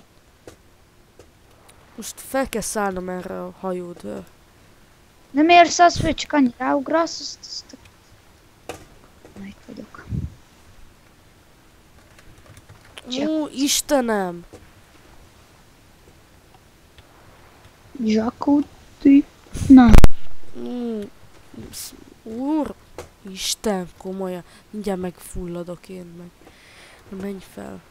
Most fel kell szállnom erre a hajódra. Nem érsz az, hogy csak annyira ráugrasz, azt, azt... Na, itt vagyok. Csak- Ó, Istenem! Jacuzzi. Na, sz- Úr, Isten, komolyan. Mindjárt megfulladok én meg. Na, menj fel.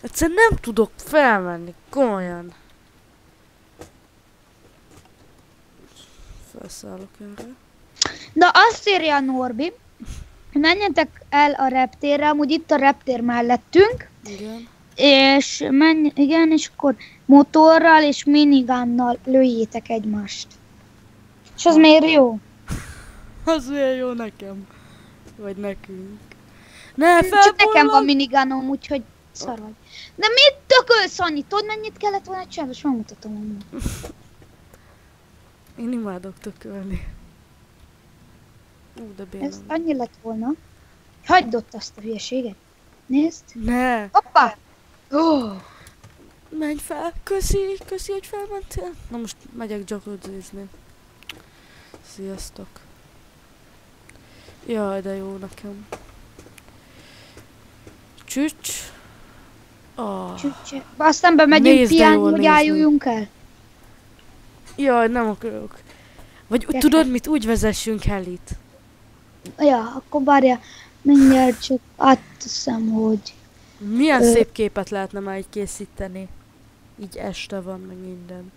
Egyszerűen nem tudok felmenni, komolyan. Felszállok erre. de azt írja a Norbi, menjetek el a reptérre, amúgy itt a reptér mellettünk, Igen. és menj, igen, és akkor motorral és minigánnal lőjétek egymást. És az miért jó? Az olyan jó nekem. Vagy nekünk. Ne, Csak nekem van felborulok! minigánom, úgyhogy szar vagy. De mit tökölsz annyit? Tudod mennyit kellett volna csinálni? Most megmutatom amúgy. Én imádok tökölni. Ú, de béna. Ez annyi lett volna. Hagyd ott azt a hülyeséget. Nézd. Ne! Hoppá! Ó, Menj fel! Köszi! Köszi, hogy felmentél! Na most megyek jacuzzizni. Sziasztok! Jaj, de jó nekem. Csücs! Oh. csücse. Aztán bemegyünk jól hogy álljunk el. Jaj, nem akarok. Vagy Gyere. tudod mit? Úgy vezessünk Helit. Ja, akkor várja, mindjárt csak átteszem, hogy... Milyen Ö. szép képet lehetne már így készíteni. Így este van, meg minden.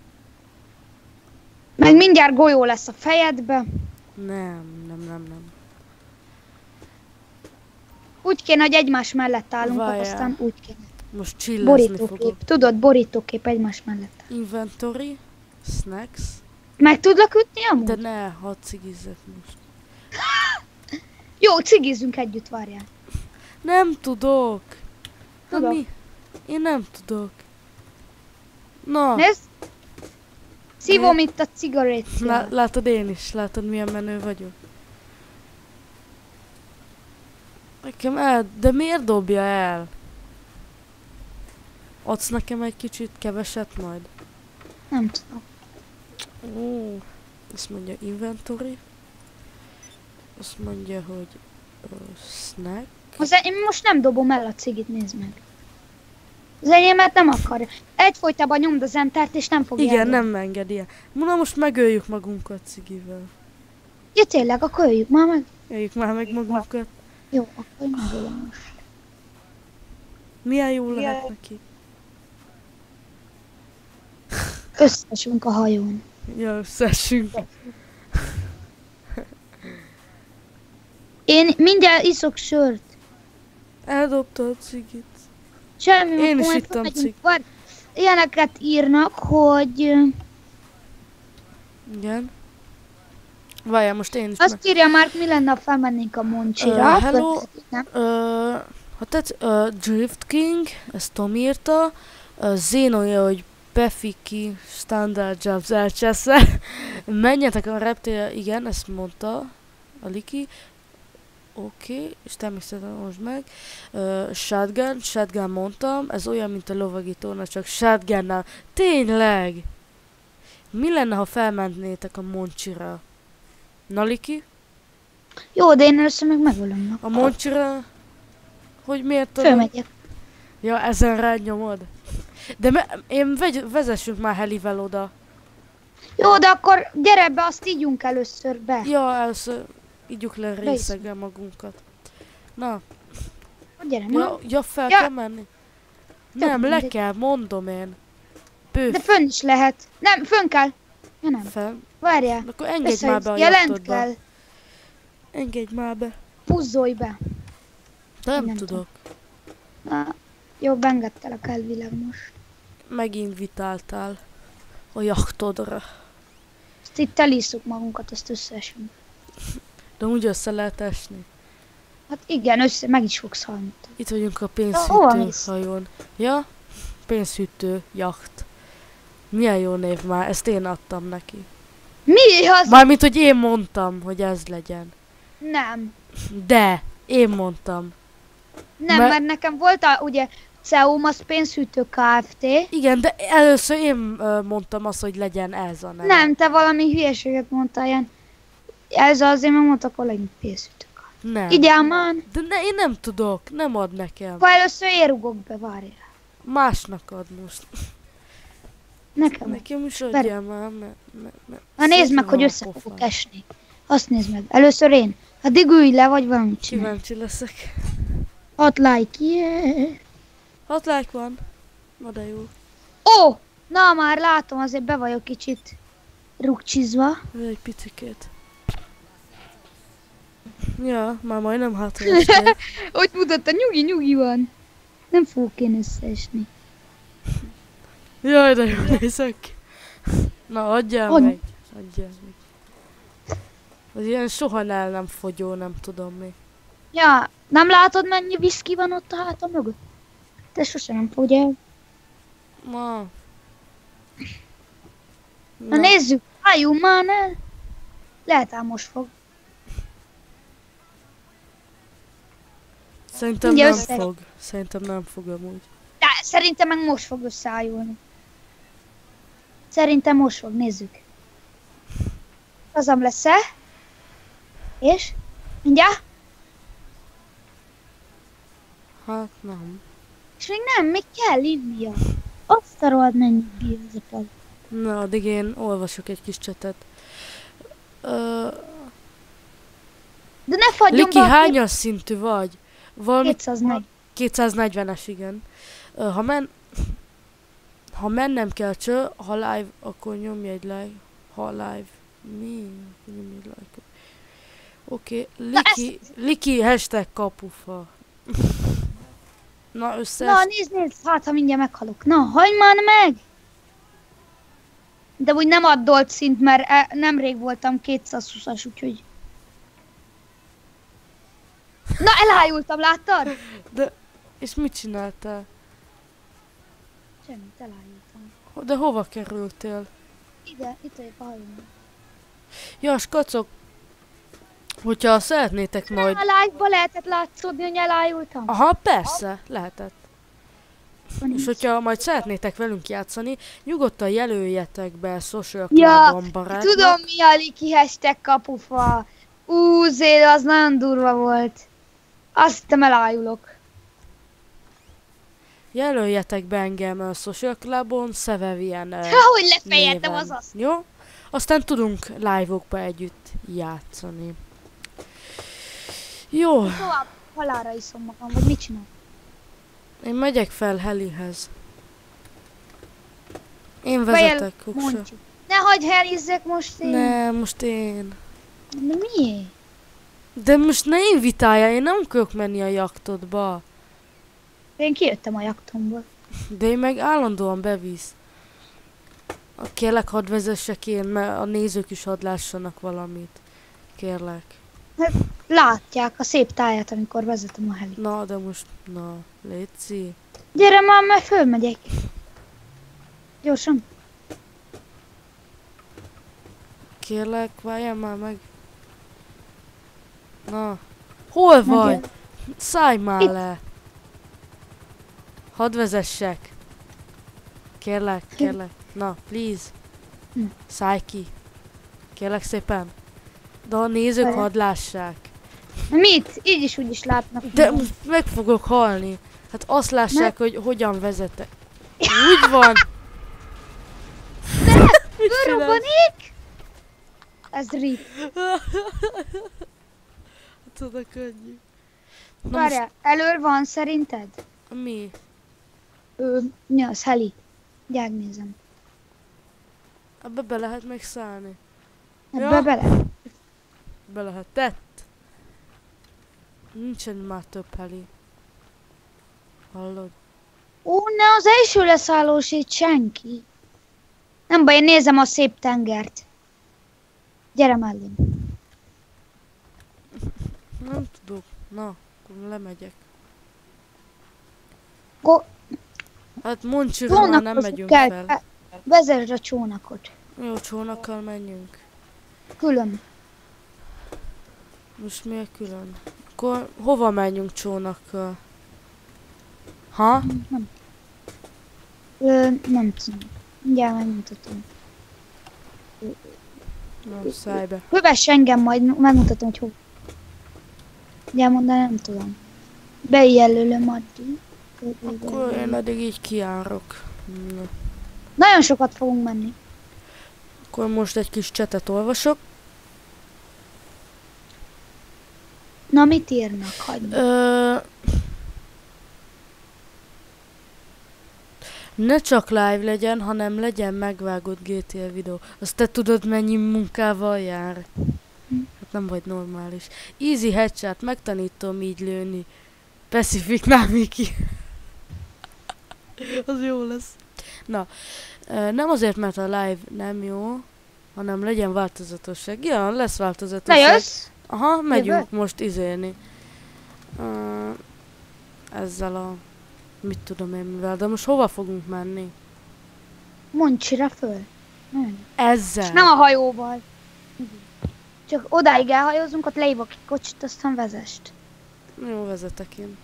Meg mindjárt golyó lesz a fejedbe. Nem, nem, nem, nem. Úgy kéne, hogy egymás mellett állunk, Várjál. aztán úgy kéne. Most csillezni fogok. Tudod, borítókép egymás mellett. Inventory, snacks. Meg tudlak ütni amúgy? De ne, hadd cigizzek most. Jó, cigizzünk együtt, várjál. Nem tudok. Na Tudok. mi? Én nem tudok. Na, Nézd! Szívom itt a cigarettát. lá- látod én is, látod milyen menő vagyok. Nekem el, de miért dobja el? Adsz nekem egy kicsit keveset majd? Nem tudom. Ó, azt mondja inventory. Azt mondja, hogy uh, snack. Az én most nem dobom el a cigit, nézd meg. Az enyémet nem akarja. Egyfolytában nyomd az entert, és nem fog Igen, eldobni. nem engedi el. Na most megöljük magunkat cigivel. Ja, tényleg, akkor öljük már meg. Öljük már meg magunkat. Jó, akkor megölöm most. Milyen jó lehet neki. Összesünk a hajón. Ja, összessünk. Én mindjárt iszok sört. Eldobta a cigit. Semmi, Én is ittam felmegyünk. cig. Várj, Ilyeneket írnak, hogy Igen. Várjál, most én is azt írja már, mi lenne, ha felmennénk a Moncsira. Ö, hello. Ö, ha tett, ö, Drift King, ezt Tom írta, ö, Zénója, hogy Befiki Standard Jobs elcseszve. Menjetek a reptére, igen, ezt mondta a Liki. Oké, okay, és természetesen most meg. Uh, shotgun, shotgun mondtam, ez olyan, mint a lovagítóna, csak shotgunnal. Tényleg! Mi lenne, ha felmentnétek a Moncsira? Na, Liki? Jó, de én először meg megölöm. A Moncsira? Hogy miért tudom? Fölmegyek. Ja, ezen rányomod. De me- én vegy- vezessünk már helivel oda. Jó, de akkor gyere be, azt ígyunk először be. Ja, először ígyuk le részeggel magunkat. Na, Gyere, ja, ja fel Ja. kell menni. Nem, le mindegy. kell, mondom én. Bő, De fönn is lehet. Nem, fönn kell. Ja nem, fel. Várjál. Akkor engedj már be a Jelent kell. Engedj már be. Puzzolj be. De nem, Nem tudok. Na, jó, beengedtelek elvileg most. Meginvitáltál a jachtodra. Ezt itt elíszuk magunkat, azt összeesünk. De úgy össze lehet esni. Hát igen, össze, meg is fogsz halni. Itt vagyunk a pénzhűtő hajón. Ja? Pénzhűtő jacht. Milyen jó név már, ezt én adtam neki. Mi az? Mármint, hogy én mondtam, hogy ez legyen. Nem. De, én mondtam. Nem, Mert- mert nekem volt a, ugye, CEUM, az pénzhűtő Kft. Igen, de először én ö, mondtam azt, hogy legyen ez a neve. Nem, te valami hülyeséget mondtál, ilyen. Ez azért mert mondtak valami pénzhűtő Kft. Nem. Igyál már. De ne, én nem tudok, nem ad nekem. Akkor először én rugok be, várjál. Másnak ad most. Nekem. Nekem is adjál már, mert... Na nézd meg, hogy össze fogok pofám. esni. Azt nézd meg. Először én. Addig ülj le, vagy valamit csinálj. Kíváncsi leszek. Hat like, yeah. Hat like van. Na de jó. Ó! Na már látom, azért be vagyok kicsit rugcsizva. Ez egy picikét. Ja, már majdnem hátra. Hogy mutatta, nyugi, nyugi van. Nem fogok én összeesni. Jaj, de jól nézek ki. Na, adjál Hogy? meg. Adjál meg. Az ilyen soha el nem fogyó, nem tudom mi. Ja, nem látod mennyi viszki van ott a hátam mögött? Te sose nem fogy el. Ma. Na, nézzük, álljunk már ne. Lehet ám most fog. Szerintem Mindjárt nem össze- fog. Szerintem nem fog amúgy. De szerintem meg most fog összeállulni. Szerintem most fog, nézzük. Azam lesz-e? És? Mindjárt? Hát nem. És még nem, még kell innia. Azt a rohadt mennyi bír ez a pad. Na, addig én olvasok egy kis csetet. Ö, De ne fagyjon Liki, hányas szintű vagy? Valami 204. 240-es, igen. Ö, ha men... Ha mennem kell cső, ha live, akkor nyomj egy like. Ha live. Mi? Nyomj egy like. Oké, okay. Liki, Liki, hashtag kapufa. Na, összes... Na, nézd, nézd, hát ha mindjárt meghalok. Na, hagyd már meg! De úgy nem addolt szint, mert e, nemrég voltam 220-as, úgyhogy... Na, elájultam, láttad? De... És mit csináltál? Semmit. Ho- De hova kerültél? Ide, itt a hajón. Ja, skacok, hogyha szeretnétek majd... A live-ba lehetett látszódni, hogy elájultam. Aha, persze, lehetett. Van És hogyha majd szeretnétek velünk játszani, nyugodtan jelöljetek be Social Ja, barátnak. Tudom mi a Liki hashtag kapufa. Ú, Zél, az nagyon durva volt. Azt hittem elájulok. Jelöljetek be engem a Social Clubon, Szevevian eh, Hogy lefejeltem néven. az azt. Jó? Aztán tudunk live-okba együtt játszani. Jó, Tovább halára iszom magam, vagy mit csinál? én megyek fel Helihez. Én vezetek, Kuksa. Ne hagyj helizzek most én. Ne, most én. De miért? De most ne invitálja, én nem akarok menni a jaktodba. Én kijöttem a jaktomból. De én meg állandóan bevisz. Kérlek, hadd vezessek én, mert a nézők is hadd lássanak valamit. Kérlek. Látják a szép táját, amikor vezetem a helit. Na, de most, na, létszi. Gyere már, mert fölmegyek. Gyorsan. Kérlek, várjál már meg. Na. Hol vagy? Szállj már Itt. le. Hadd vezessek. Kérlek, kérlek. Na, please. Hm. Szállj ki. Kérlek szépen. De a nézők Várjál. hadd lássák. Mit? Így is úgy is látnak. De most meg fogok halni. Hát azt lássák, hogy hogyan vezetek. Úgy van. Csinálsz? Fölrobbanék? Ez rip. Tudod, könnyű. Na most Várjál, elől van szerinted? mi? Ö, mi az, heli? Gyág nézem. Ebbe be lehet még szállni. Ebbe Ja. bele. Be lehet tett. Nincsen már több heli. Hallod? Ó, ne az első leszállós itt senki. Nem baj, én nézem a szép tengert. Gyere mellém. Nem tudok. Na, akkor lemegyek. Go, Hát Moncsira már nem megyünk kell. fel. Fe- Vezesd a csónakot. Jó, csónakkal menjünk. Külön. Most miért külön? Akkor hova menjünk csónakkal? Ha? Ö, nem tudom. Mindjárt megmutatom. Na, szállj be. Kövess engem, majd megmutatom, hogy hol. Ugye mondani nem tudom. Bejelölöm addig. Akkor én addig így kiárok. Na. Nagyon sokat fogunk menni. Akkor most egy kis csetet olvasok. Na, mit írnak? Hagyd. Ö... Ne csak live legyen, hanem legyen megvágott GTA videó. Azt te tudod, mennyi munkával jár? Hát nem vagy normális. Easy headshot, megtanítom így lőni. Pacific Namiki. Az jó lesz. Na, nem azért, mert a live nem jó, hanem legyen változatosság. Ja, lesz változatosság. jössz? Aha, megyünk Jövök? most izélni. Ezzel a... Mit tudom én mivel, de most hova fogunk menni? Mondd csire föl. Nem. Ezzel. És nem a hajóval. Csak odáig elhajózunk, ott leívok egy kocsit, aztán vezest. Jó, vezetek én.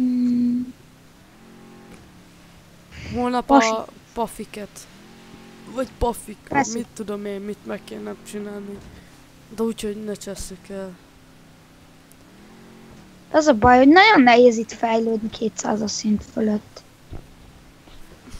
Mm, Holnap Pasi. a pafiket. Vagy pafik, Persze. mit tudom én, mit meg kéne csinálni. De úgy, hogy ne csesszük el. az a baj, hogy nagyon nehéz itt fejlődni 200 a szint fölött.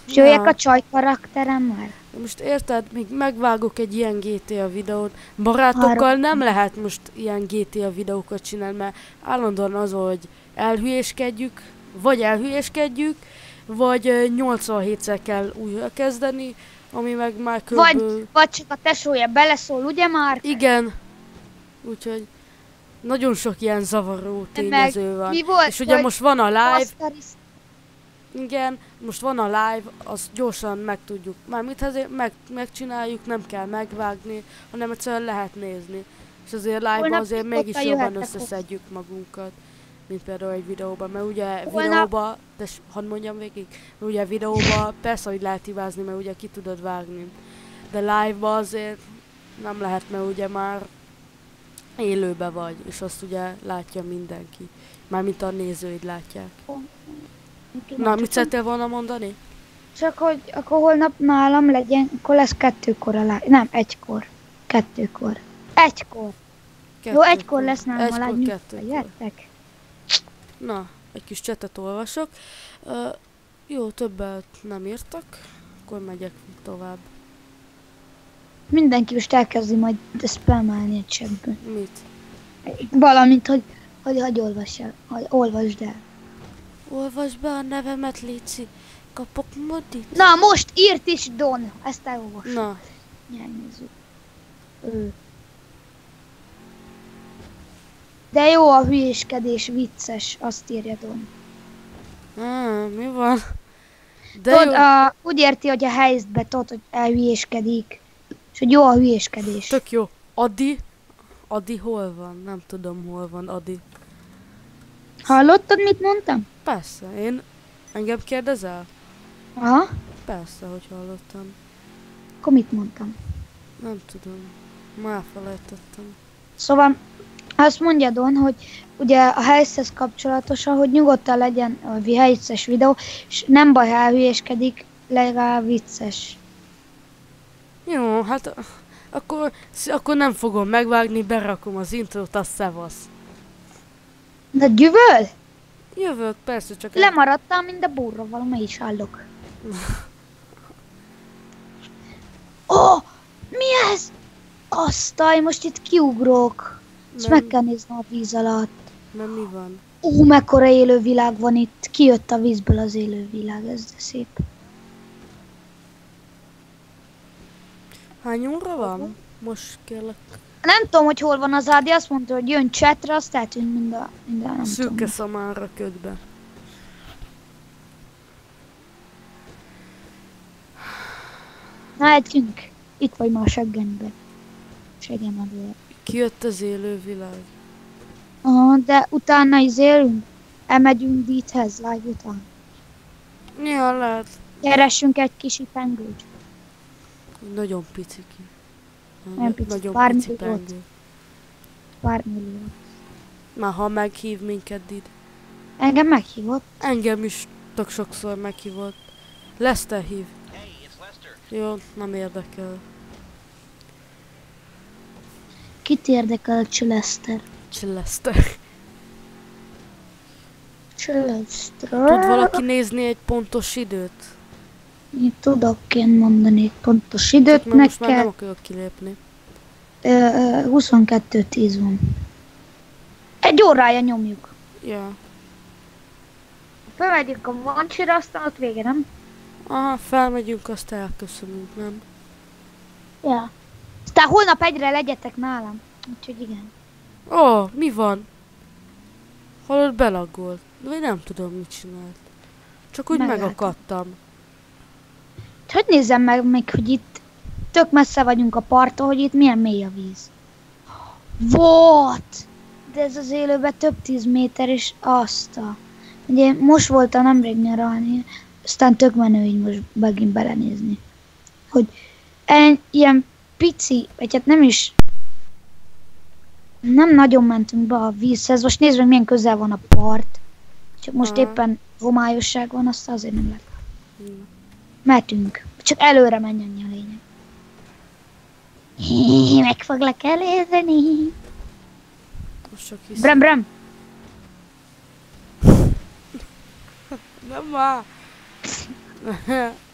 És jöjjek a csaj karakterem már? De Most érted, még megvágok egy ilyen GTA videót. Barátokkal nem lehet most ilyen GTA videókat csinálni, mert állandóan az, hogy elhülyéskedjük, vagy elhülyéskedjük, vagy ö, 87-szer kell újra kezdeni, ami meg már körülbelül... Vagy, vagy csak a tesója beleszól, ugye már? Igen. Úgyhogy nagyon sok ilyen zavaró Meg tényező van. Mi volt, És ugye most van a live, Asteris- igen, most van a live, azt gyorsan meg tudjuk, mármint azért meg, megcsináljuk, nem kell megvágni, hanem egyszerűen lehet nézni. És azért live azért mégis jobban összeszedjük magunkat, mint például egy videóban, mert ugye videóban, de hadd mondjam végig, mert ugye videóban persze, hogy lehet hibázni, mert ugye ki tudod vágni. De live-ba azért nem lehet, mert ugye már élőbe vagy, és azt ugye látja mindenki. Mármint a nézőid látják. Na, mit szerettél volna mondani? Csak hogy akkor holnap nálam legyen, akkor lesz kettőkor a lány. Nem, egykor. Kettőkor. Egykor. Jó, egykor lesz nálam a Egykor, lány. nyugodtan kettőkor. Jöttek. Na, egy kis csetet olvasok. Uh, jó, többet nem írtak, akkor megyek tovább. Mindenki most elkezdi majd spamálni egy chatből. Mit? Valamint, hogy, hogy, hogy olvass el, hogy olvasd el. Olvasd be a nevemet, Léci. Kapok modit. Na, most írt is Don. Ezt elolvasom. Na, Nyelnyező. Ő. De jó a hülyéskedés, vicces, azt írja Don. á, mi van? De Tudod, jó, a, úgy érti, hogy a helyzetbe tudod, hogy elhülyéskedik. És hogy jó a hülyéskedés. tök jó. Adi? Adi hol van? Nem tudom, hol van Adi. Hallottad, mit mondtam? Persze, én... Engem kérdezel? Aha, Persze, hogy hallottam. akkor mit mondtam? Nem tudom. Már felejtettem. Szóval azt mondja Don, hogy ugye a helyzethez kapcsolatosan, hogy nyugodtan legyen a helyzetes videó, és nem baj, ha elhülyéskedik, legalább vicces. Jó, hát akkor, akkor nem fogom megvágni, berakom az intrót, azt szevasz. De gyűvöl? Jövök, persze, csak... Lemaradtam, mint a burra, valami is hallok. Ó, oh, mi ez? Asztaj, most itt kiugrok. Ezt Nem. meg kell nézni a víz alatt. Mert mi van? Ó, mekkora élővilág van itt. Kijött a vízből az élővilág, ez de szép. Hány óra van? Most kérlek. Nem tudom, hogy hol van az Ádi, azt mondta, hogy jön chatre, azt eltűnt mind a, mind a nem Szürke tudom. szamára ködbe. Na, eltűnk. Itt vagy ma a seggemben. Seggem alól. Kijött az élő világ. Aha, de utána is élünk. Elmegyünk Deedhez live után. Ja, lehet. Keressünk egy kis pengőt. Nagyon piciki. Nem pici, Nagyon pár pici milliót. pengő. Pár millió. Már ha meghív minket Did. Engem meghívott. Engem is tök sokszor meghívott. Leszter hív. Jó, nem érdekel. Kit érdekel a Csileszter? Leszter. Csileszter. Tud valaki nézni egy pontos időt? Én tudok én mondani egy pontos Csak időt mert most már nem neked. akarok kilépni. Ö, ö, 22-10 van. Egy órája nyomjuk. Ja. Fölmegyünk a mancsira, aztán ott vége, nem? Aha, felmegyünk, azt elköszönünk, nem? Ja. Aztán holnap egyre legyetek nálam. Úgyhogy igen. Ó, mi van? Hallod, belaggolt. Vagy nem tudom, mit csinált. Csak úgy Megálltam. megakadtam. Hogy nézem meg még, hogy itt tök messze vagyunk a parttól, hogy itt milyen mély a víz. Volt! De ez az élőben több tíz méter, és azt a... Ugye most voltam nemrég nyaralni, aztán tök menő így most megint belenézni. Hogy en, ilyen pici, vagy hát nem is nem nagyon mentünk be a vízhez. Most nézd meg, milyen közel van a part. Csak most Aha. éppen homályosság van, azt azért nem lehet. Hmm. Mehetünk. Csak előre menj annyi a lényeg. Hí, Meg foglak hisz. Brem, brem. Nem már.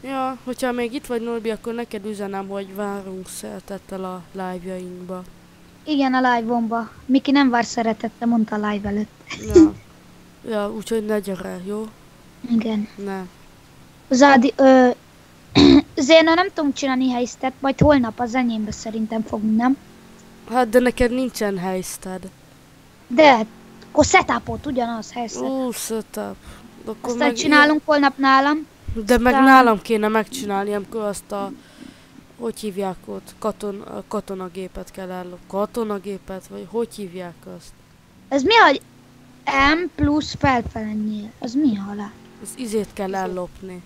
ja, hogyha még itt vagy Norbi, akkor neked üzenem, hogy várunk szeretettel a live-jainkba. Igen, a live bomba. Miki nem vár szeretette, mondta a live előtt. Ja. ja, úgyhogy ne gyere, jó? Igen. Ne. Zádi, ö, Zéna nem tudunk csinálni helyzetet, majd holnap az enyémbe szerintem fogunk, nem? Hát de neked nincsen helyszted. De, akkor setupot ugyanaz helyzet. Ó, setup. Akkor Aztán csinálunk holnap nálam. De meg aztán- nálam kéne megcsinálni, amikor azt a... Hogy hívják ott? Katon, a katonagépet kell ellop. Katonagépet? Vagy hogy hívják azt? Ez mi, hogy M plusz felfelennyél? Az mi halál? Az izét kell ellopni.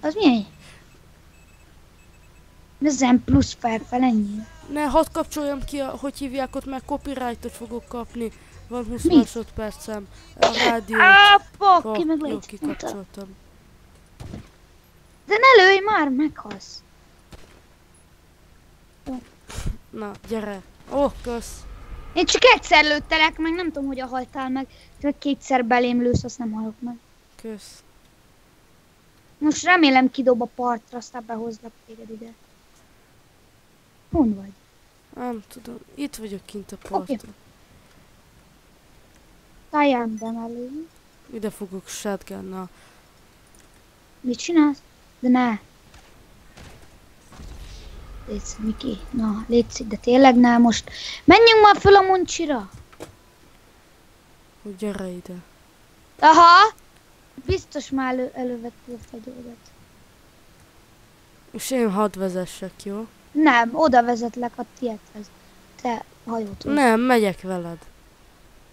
Az mi? Ez M plusz felfelennyél. Ne, hadd kapcsoljam ki, a, hogy hívják ott, mert copyrightot fogok kapni. Van 20 Mi? másodpercem. A rádió. Á, fuck, ki meg Jó, kikapcsoltam. De ne lőj már, meghalsz. Na, gyere. Ó, oh, kösz. Én csak egyszer lőttelek meg, nem tudom, hogy haltál meg. Csak kétszer belém lősz, azt nem halok meg. Kösz. Most remélem kidob a partra, aztán behozlak téged ide. Hon vagy? Nem tudom. Itt vagyok kint a parton. Táján be mellé. Ide fogok shotgunnal. Mit csinálsz? De ne. Légy Miki. Na, légy de tényleg ne most. Menjünk már föl a muncsira. Hogy gyere ide. Aha! Biztos már elő, elővettél a fegyveret. És én hadd vezessek, jó? Nem, oda vezetlek a tiédhez. Te hajótól. Nem, megyek veled.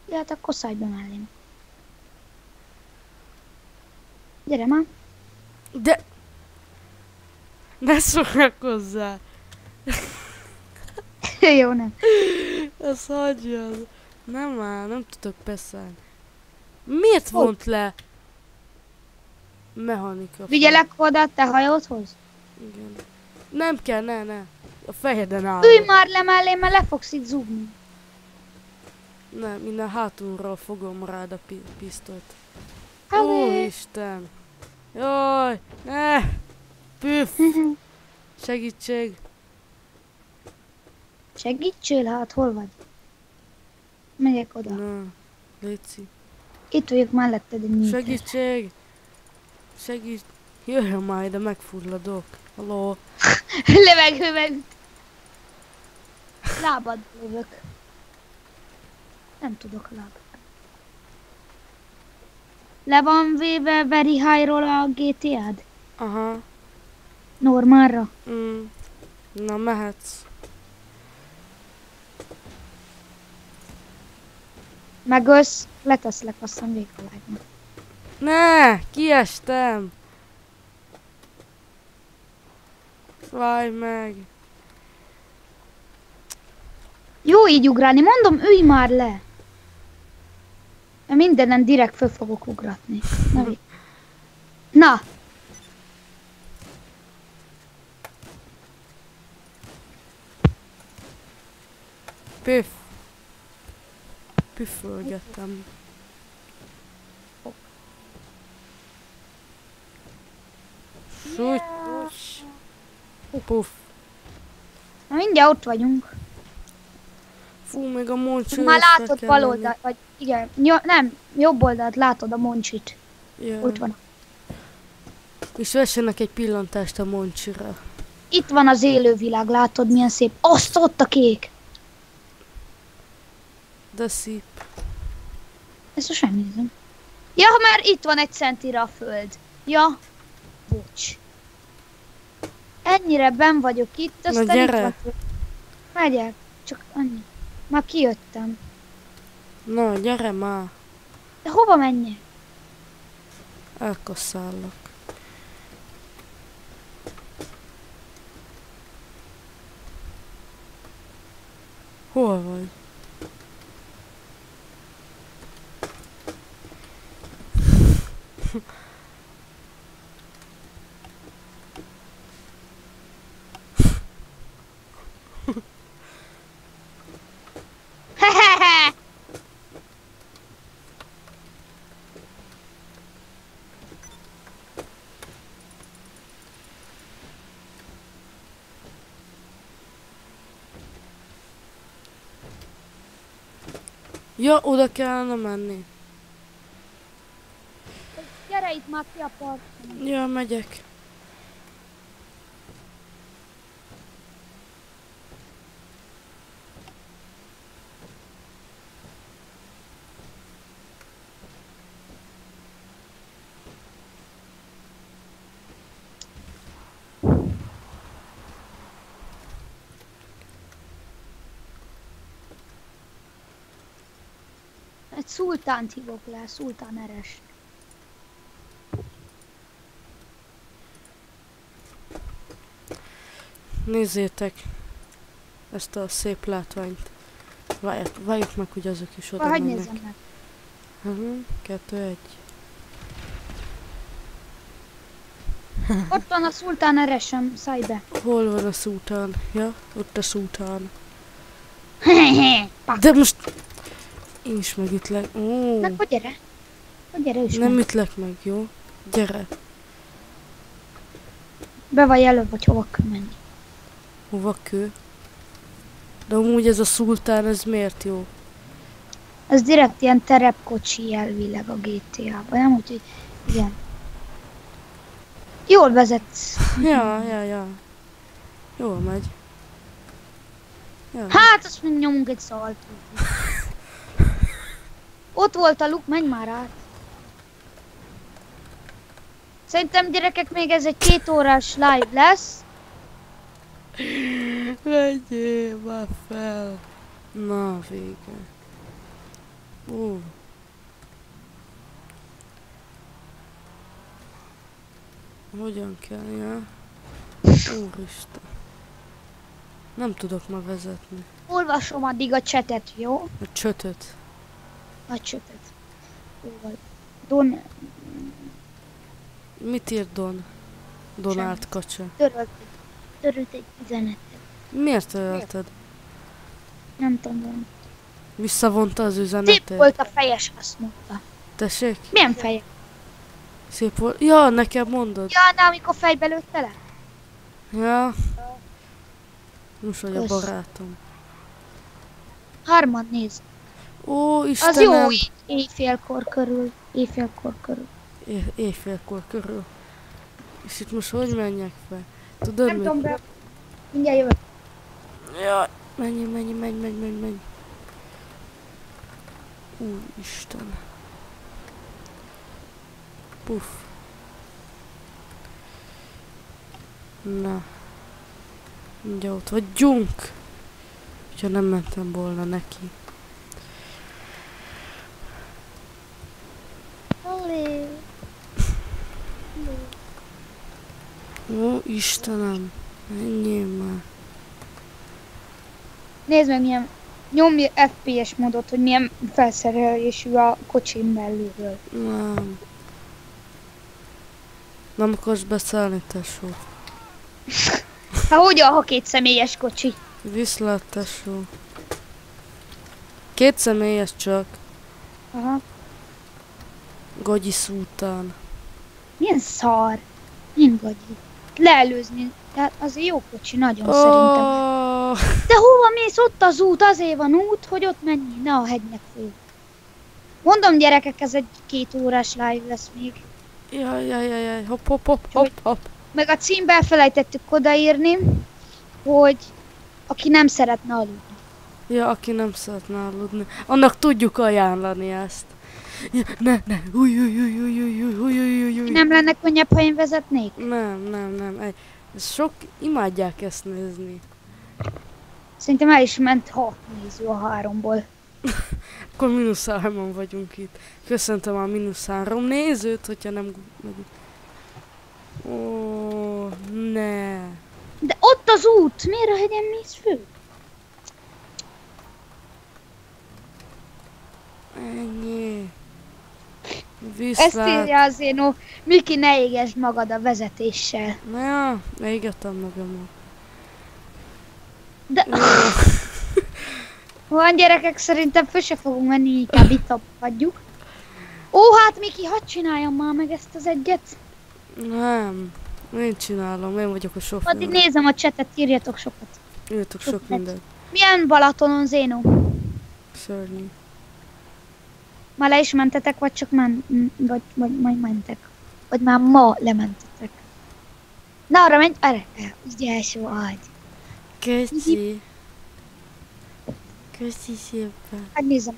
Ja, hát akkor szállj be mellém. Gyere már. De... Ne szórakozzál! Jó, nem. Ez hagyjad. Nem már, nem tudok beszélni. Miért Hogy? vont le? Mechanika. Vigyelek oda te hajódhoz? Igen. Nem kell, ne, ne. A fejeden áll. Ülj már le mellé, mert le fogsz itt zúgni. Nem, minden hátulról fogom rád a pi- pisztolyt. Hát, Ó, eh, Isten. Jaj, ne. Püff, segítség. Segítsél, hát hol vagy? Megyek oda. Na, léci. Itt vagyok melletted egy méter. Segítség. Segít. Jöjjön már ide, megfulladok. Haló. Levegőben. Lábad lövök. Nem tudok lábad. Le van véve very high-ról a GTA-d? Aha. Normálra? Mm. Na, mehetsz. Megölsz, leteszlek aztán végvilágnak. Ne, kiestem. Várj meg. Jó így ugrálni, mondom, ülj már le! Mert mindenen direkt föl fogok ugratni. Na, Na, Püff. Püffölgettem. Súgy. Puff. na mindjárt ott vagyunk. Fú, még a moncső Már látod bal oldalt, vagy igen, jo, nem, jobb oldalt látod a moncsit. Ja. Ott van. És vessenek egy pillantást a moncsira. Itt van az élővilág, látod milyen szép. Azt ott a kék. De szép. Ezt most nem nézem. Ja, mert itt van egy centire a föld. Ja. Bocs. Ennyire ben vagyok itt, aztán gyere. itt vagyok. Megyek. Csak annyi. Már kijöttem. Na, gyere már. De hova menjek? Elkasszálok. Hol vagy? Ja, oda kellene menni. Gyere itt már ki a parton. Ja, megyek. Egy szultánt hívok le, szultán eres. Nézzétek ezt a szép látványt. Várják, várjuk meg, hogy azok is oda Vagy mennek. meg. Uh-huh. Kettő, egy. Ott van a szultán eresem, szállj be. Hol van a szútán? Ja, ott a. Pak. De most... Én is megütlek. Ó, Na, hogy gyere. Hogy gyere is nem meg. ütlek meg, jó? Gyere. Be vagy előbb, vagy hova kell menni. Hova kő? De amúgy ez a szultán, ez miért jó? Ez direkt ilyen terepkocsi elvileg a GTA-ban, nem? Úgyhogy igen. Jól vezetsz. Ja, ja, ja. Jól megy. Ja. Hát, azt mondja, nyomunk egy szaltót. Ott volt a luk, menj már át. Szerintem gyerekek még ez egy két órás live lesz. Vegyél már fel. Na, vége. Ó. Hogyan kell, ja? Úristen. Nem tudok ma vezetni. Olvasom addig a csetet, jó? A csötöt. Csetet. Jóval. Don Mit írt Don? Donált kacsa. törölt, törölt egy üzenetet. Miért ölted? Nem tudom. Visszavonta az Szép üzenetet. volt a fejes, azt mondta. Tessék? Milyen feje? Szép volt. Ja, nekem mondod. Ja, de amikor fejbe lőtte le? Ja. Most vagy a barátom. Harmad néz. Ó, Az Istenem. jó így éjfélkor körül. Éjfélkor körül. É- éjfélkor körül. És itt most hogy menjek fel? Tudod Nem tudom, be. Mindjárt jövök. Jaj, menj, menj, menj, menj, menj, menj. Úr Isten. Puff. Na. Ugye ott vagyunk. Ha nem mentem volna neki. Olé. Ó, Istenem. Menjél már. Nézd meg milyen nyomj FPS módot, hogy milyen felszerelésű a kocsim belülről. Nem. Nem akarsz beszállni, tesó. Hát hogyan, ha két személyes kocsi? Viszlát, tesó. Két személyes csak. Aha. Gagyi szútán. Milyen szar. Nem vagy Leelőzni. Tehát az jó kocsi, nagyon oh. szerintem. De hova mész? Ott az út, azért van út, hogy ott menjél, ne a hegynek föl. Mondom gyerekek, ez egy két órás live lesz még. jaj, jaj, jaj, jaj, hopp, hopp, hopp, hopp, hopp. Meg a címbe elfelejtettük odaírni, hogy aki nem szeretne aludni. Ja, aki nem szeretne aludni. Annak tudjuk ajánlani ezt. Ne, ne, új, új, új, új, új, új, új, új, új. Nem lenne könnyebb, ha én vezetnék? Nem, nem, nem. Sok imádják ezt nézni. Szerintem el is ment hat néző a háromból. Akkor mínusz hárman vagyunk itt. Köszöntöm a mínusz három nézőt, hogyha nem megyünk. Ó, ne. De ott az út! Miért a hegyen mész fő? Ennyi. Ezt Viszlát. írja az Zénó. Miki, ne égesd magad a vezetéssel. Na ja, égettem magamat. De van gyerekek, szerintem föl se fogunk menni, inkább itt hagyjuk. Ó, hát Miki, hadd csináljam már meg ezt az egyet. Nem. Én csinálom, én vagyok a Addig sofőr. nézem a csetet, írjatok sokat. Írtok sok Sokat. mindent. Milyen Balatonon, Zénó? Szörnyű. Már le is mentetek, vagy csak men, vagy, vagy majd mentek? Vagy már ma lementetek? Na, arra menj, erre, első ágy. Köszi. Köszi szépen. Hát nézem.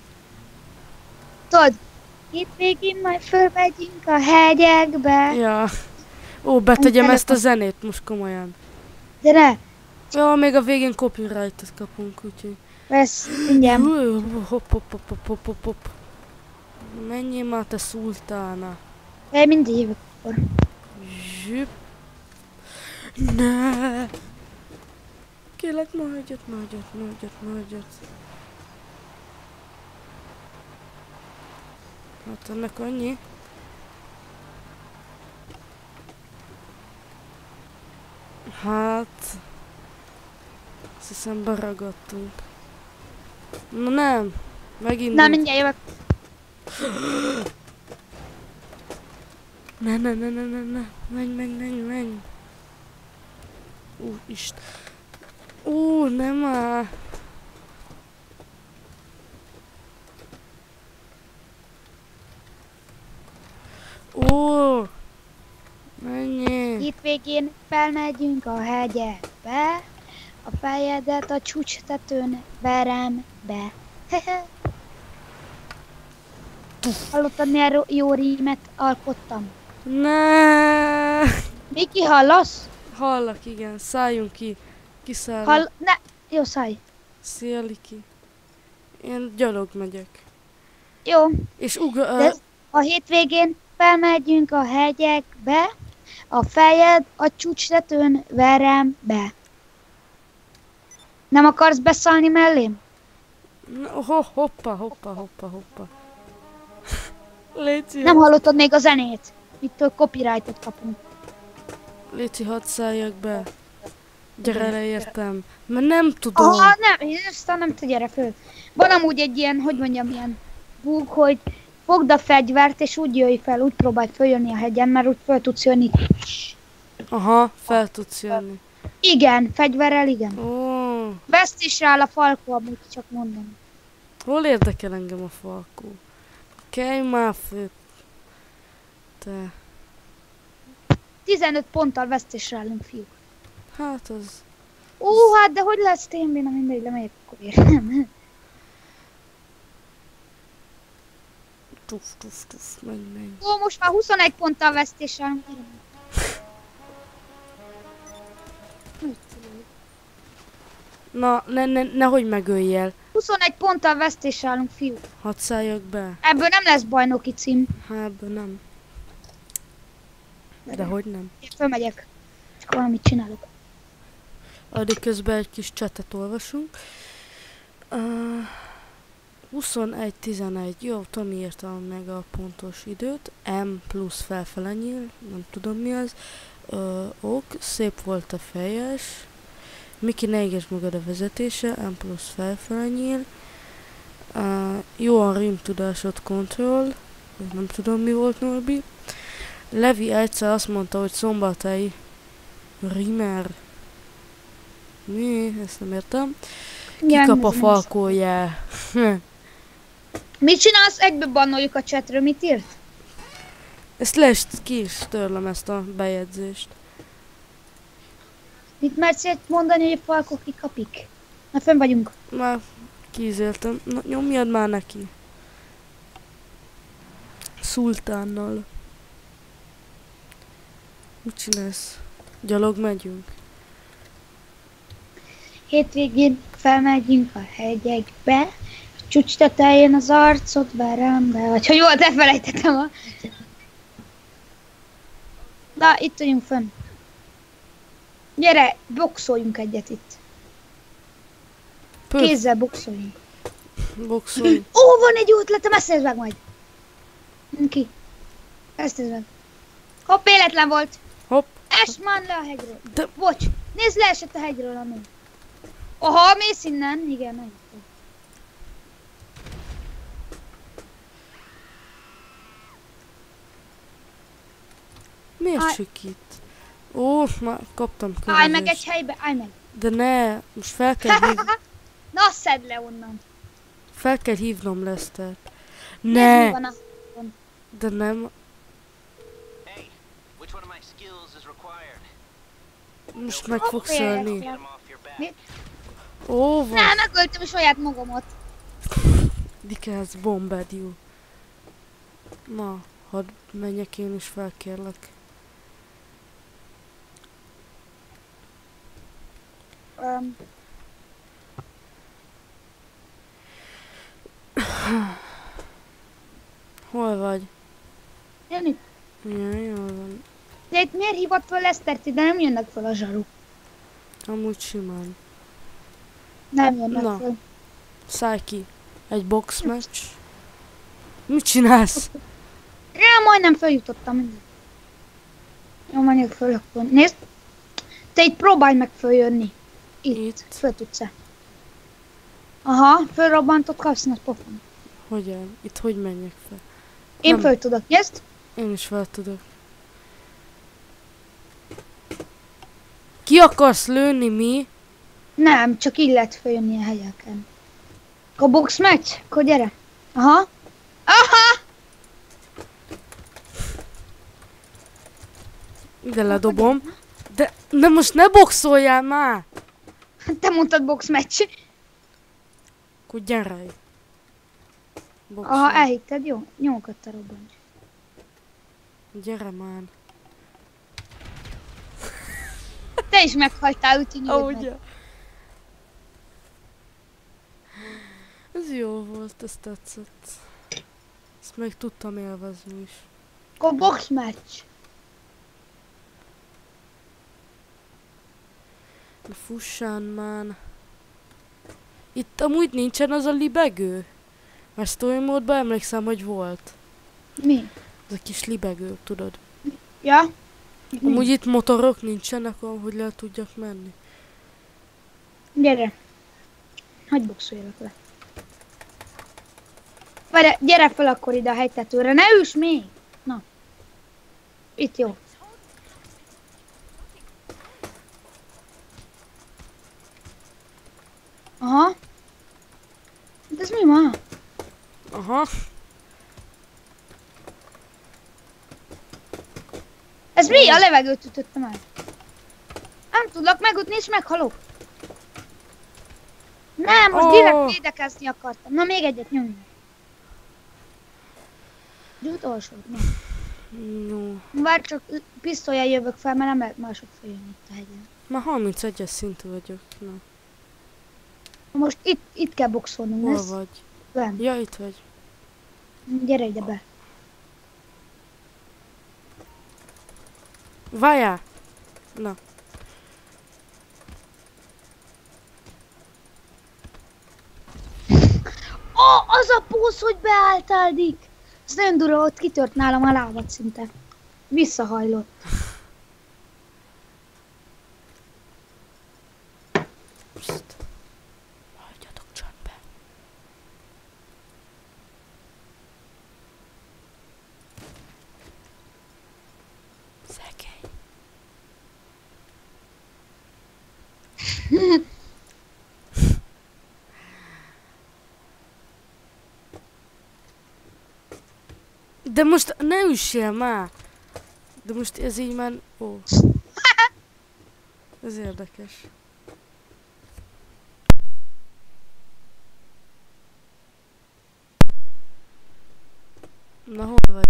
Tudod, itt végén majd fölmegyünk a hegyekbe. Ja. Ó, betegyem ezt a zenét most komolyan. De ne, Ja, még a végén copyrightot kapunk, úgyhogy... vesz, ingyen. Hopp, hopp, hopp, hopp, hopp, hopp. Menjél már, te szultána. Én mindig jövök akkor. Zsüpp. Ne. Kérlek, nagyot, nagyot, nagyot, nagyot. Hát ennek annyi. Hát... Azt hiszem beragadtunk. Na nem. Megint. Na, mindjárt jövök. Ne, ne, ne, ne, ne, ne. Menj, menj, menj, menj. Ú, Isten. Ú, nem már. Ó, menjél. Itt végén felmegyünk a hegyekbe. A fejedet a csúcstetőn verem be. Hallottad, milyen jó rímet alkottam? Ne. Miki, hallasz? Hallak, igen. Szálljunk ki. Kiszállunk. Hall... Ne! Jó, szállj. Szia, Liki. Én gyalog megyek. Jó, És ugra... de a hétvégén felmegyünk a hegyekbe. A fejed a csúcstetőn verem be. Nem akarsz beszállni mellém? Ho, hoppa, hoppa, hoppa, hoppa. Léci, Nem hallottad még a zenét? Ittől copyrightot kapunk. Léci, hadd szálljak be. Gyere le, értem. Mert nem tudom. Aha, nem, én aztán nem te gyere föl. Van amúgy egy ilyen, hogy mondjam, ilyen bug, hogy fogd a fegyvert, és úgy jöjj fel, úgy próbálj följönni a hegyen, mert úgy föl tudsz jönni. Aha, fel tudsz jönni. Igen, fegyverrel igen. Ó, Vesztésre áll a falkó, amúgy csak mondom. hol érdekel engem a falkó? Kelj már fő. Te. 15 ponttal vesztésre állunk, fiúk. Hát az... Ó, hát de hogy lesz témben, na mindegy, lemegyek akkor értem. Tuf, tuf, tuf, menj, menj. Ó, most már 21 ponttal vesztésre állunk. Na, ne, ne, nehogy megöljél. 21 ponttal vesztésre állunk, fiúk. Hadd szálljak be. Ebből nem lesz bajnoki cím. Hát, ebből nem. De hogy nem. Én fölmegyek. Csak valamit csinálok. Addig közben egy kis csetet olvasunk. Uh, 21-11. Jó, Tomi írta meg a pontos időt. M plusz felfele nyíl. Nem tudom mi az. Uh, ok, szép volt a fejes. Miki, ne égesd magad a vezetése. M plusz felfele nyíl. Uh, jó a rim tudásod kontroll. Nem tudom mi volt Norbi. Levi egyszer azt mondta, hogy szombatai Rimer. Mi? Ezt nem értem. Kikap a falkója. Mit csinálsz? Egybe bannoljuk a chatről, mit írt? Ezt le is ki is törlöm ezt a bejegyzést. Mit mersz mondani, hogy a falkok kikapik? Na, fönn vagyunk. Már Kézéltem. Na, nyomjad már neki. Szultánnal. Mit csinálsz? Gyalog megyünk? Hétvégén felmegyünk a hegyekbe, csúcs tetején az arcot verem, vagy hogy volt, elfelejtettem a... Na, itt vagyunk fönn. Gyere, boxoljunk egyet itt. Pöf, Kézzel boxoljunk. boxolj. Ó, van egy ötletem, ezt nézd meg majd. Ki? Ezt nézd meg. Hopp, életlen volt. Hopp. Es már le a hegyről. De- Bocs, nézd leesett a hegyről a nő. Aha, mész innen? Igen, jó. Miért Állj. sikít? Ó, már kaptam Állj meg egy helybe, állj meg. De ne, most fel kell, hív... Na, szedd le onnan. fel kell hívnom Lesztert. Ne, de nem, most meg fogsz ölni. Ó, van. Nem, megöltem saját magamat. Dikász bombádió. Na, hadd menjek én is fel, kérlek. Um, Hol vagy? jön itt. Ja, jól van. De itt miért hívott fel Lesztert, ide nem jönnek fel a zsaruk. Amúgy simán. Nem jönnek Na. fel. Szállj ki. Egy box match. Mit csinálsz? Ja, majdnem feljutottam. mindegy. Jó, menjünk föl akkor. Nézd! Te itt próbálj meg följönni. Itt. Itt. Föl tudsz-e? Aha, fölrobbantott, kapsz nagy pofon. Hogyan? Itt hogy menjek fel? Én Nem. föl tudok, nézd? Én is fel tudok. Ki akarsz lőni, mi? Nem, csak így lehet följönni a helyeken. A box match? Akkor gyere. Aha. Aha! Ide ledobom. De, de most ne boxoljál már! Te mondtad box match. Akkor gyere! Aha, elhitted, jó? Nyomkat te robbancs. Gyere már. Te is meghaltál, úgyhogy meg. Ahogy. Ez jó volt, ez tetszett. Ezt meg tudtam élvezni is. Akkor box match. Fussán már. Itt amúgy nincsen az a libegő. Mert story módban emlékszem, hogy volt. Mi? Ez a kis libegő, tudod. Ja? Amúgy itt motorok nincsenek, ahogy le tudjak menni. Gyere. Hagyj boxoljalak le. Várj, gyere fel akkor ide a hegytetőre, ne üss még! Na. Itt jó. Aha. De ez mi ma? Aha. Ez mi? A levegőt ütöttem el. Nem tudlak megütni, és meghalok. Nem, most Ó. direkt védekezni akartam. Na még egyet nyomjunk. De utolsó. Jó. Várj csak pisztolyjal jövök fel, mert nem lehet mások feljönni itt a hegyen. Már 31-es szintű vagyok. Na, Most itt, itt kell boxolnunk, hol ez? vagy? Velem. Ja, itt vagy. Gyere ide be. Várjál! Na. Oh, az a pósz, hogy beálltál, Dick! Ez nagyon durva, ott kitört nálam a lábad szinte. Visszahajlott. De most ne üssél már! De most ez így már... Ó. Ez érdekes. Na hol vagy?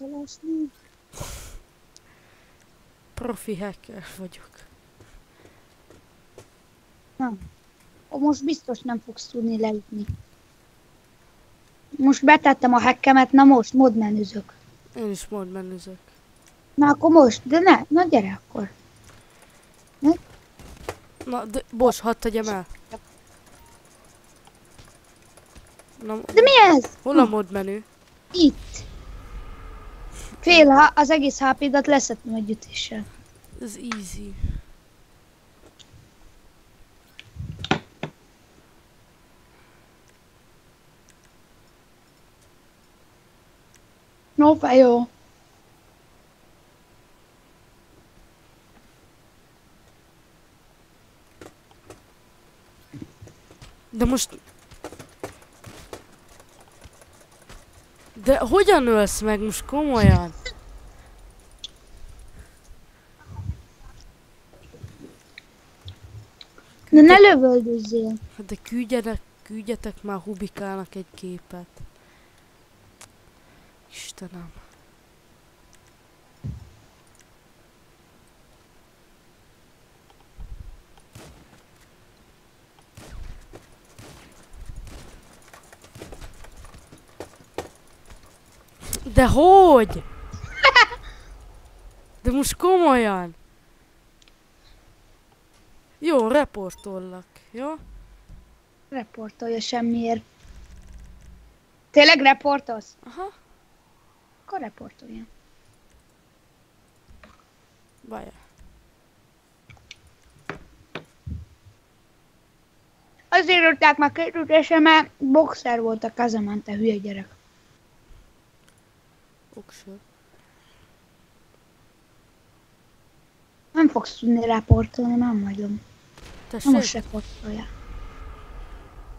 Az milyen csalás név. Profi hacker vagyok. Ó, Most biztos nem fogsz tudni leütni. Most betettem a hackemet, na most modmenüzök. Én is mod menüzök. Na akkor most, de ne, na gyere akkor. Na, de, bocs, hadd tegyem el. Na, De mi ez? hol a mod menü? Itt. Fél, az egész HP-dat leszettem egy ütéssel. Ez easy. No, fejó. De most... De hogyan ölsz meg most komolyan? De ne lövöldözzél. Hát De küldjenek, küldjetek már Hubikának egy képet. Istenem. De hogy? De most komolyan. Jó, reportollak, jó? Reportolja semmiért. Tényleg reportolsz? Aha, Akkor reportolja. várjál. Azért írták már két ütésre, mert boxer volt a kezemben, te hülye gyerek. Oksor. Nem fogsz tudni reportolni, nem vagyom. Na Tessék? most reportolja.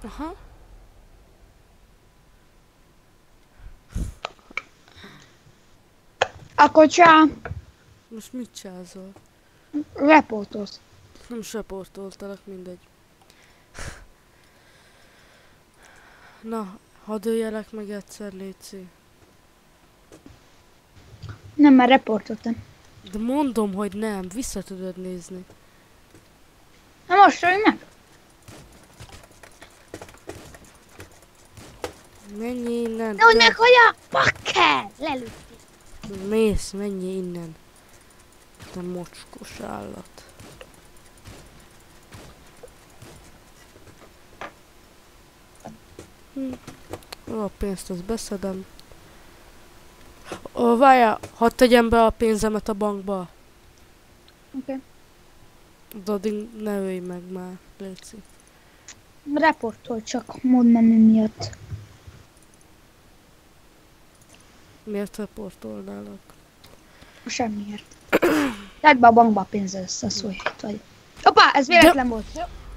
Aha. Akkor csá, Most mit csázol? reportolsz. Nem is reportoltalak, mindegy. Na, hadd öljelek meg egyszer, Léci. Nem, már reportoltam. De mondom, hogy nem, vissza tudod nézni. Na most ölj meg. Menj innen. Nehogy te- meghallja! Bakker! Lelőtt. Mész, menj innen. Te mocskos állat. Hm. A pénzt azt beszedem. Ó, várjál, hadd tegyem be a pénzemet a bankba. Oké. De addig ne ölj meg már, Léci. Reportol csak módmenü miatt. Miért reportolnálak? Semmiért. Tedd be a bankba a pénzzel össze, szólj, itt vagy. Hoppá, ez véletlen volt.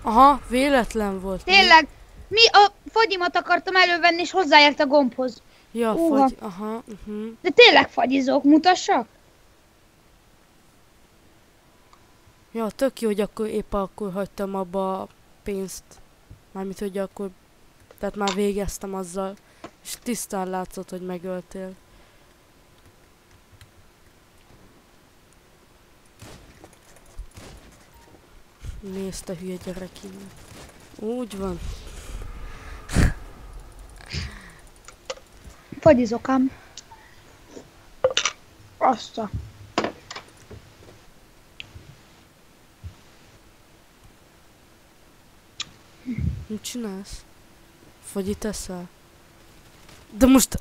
Aha, véletlen volt. Tényleg, mi a fagyimat akartam elővenni, és hozzáért a gombhoz. Ja, Uha. fagy, aha, uh-huh. De tényleg fagyizok, mutassak? Ja, tök jó, hogy akkor épp akkor hagytam abba a pénzt. Mármint, hogy akkor... Tehát már végeztem azzal. És tisztán látszott, hogy megöltél. Nézd te hülye gyerek innen. Úgy van. Fagyizok ám. Azt a... Mit csinálsz? Fagyit eszel? De most...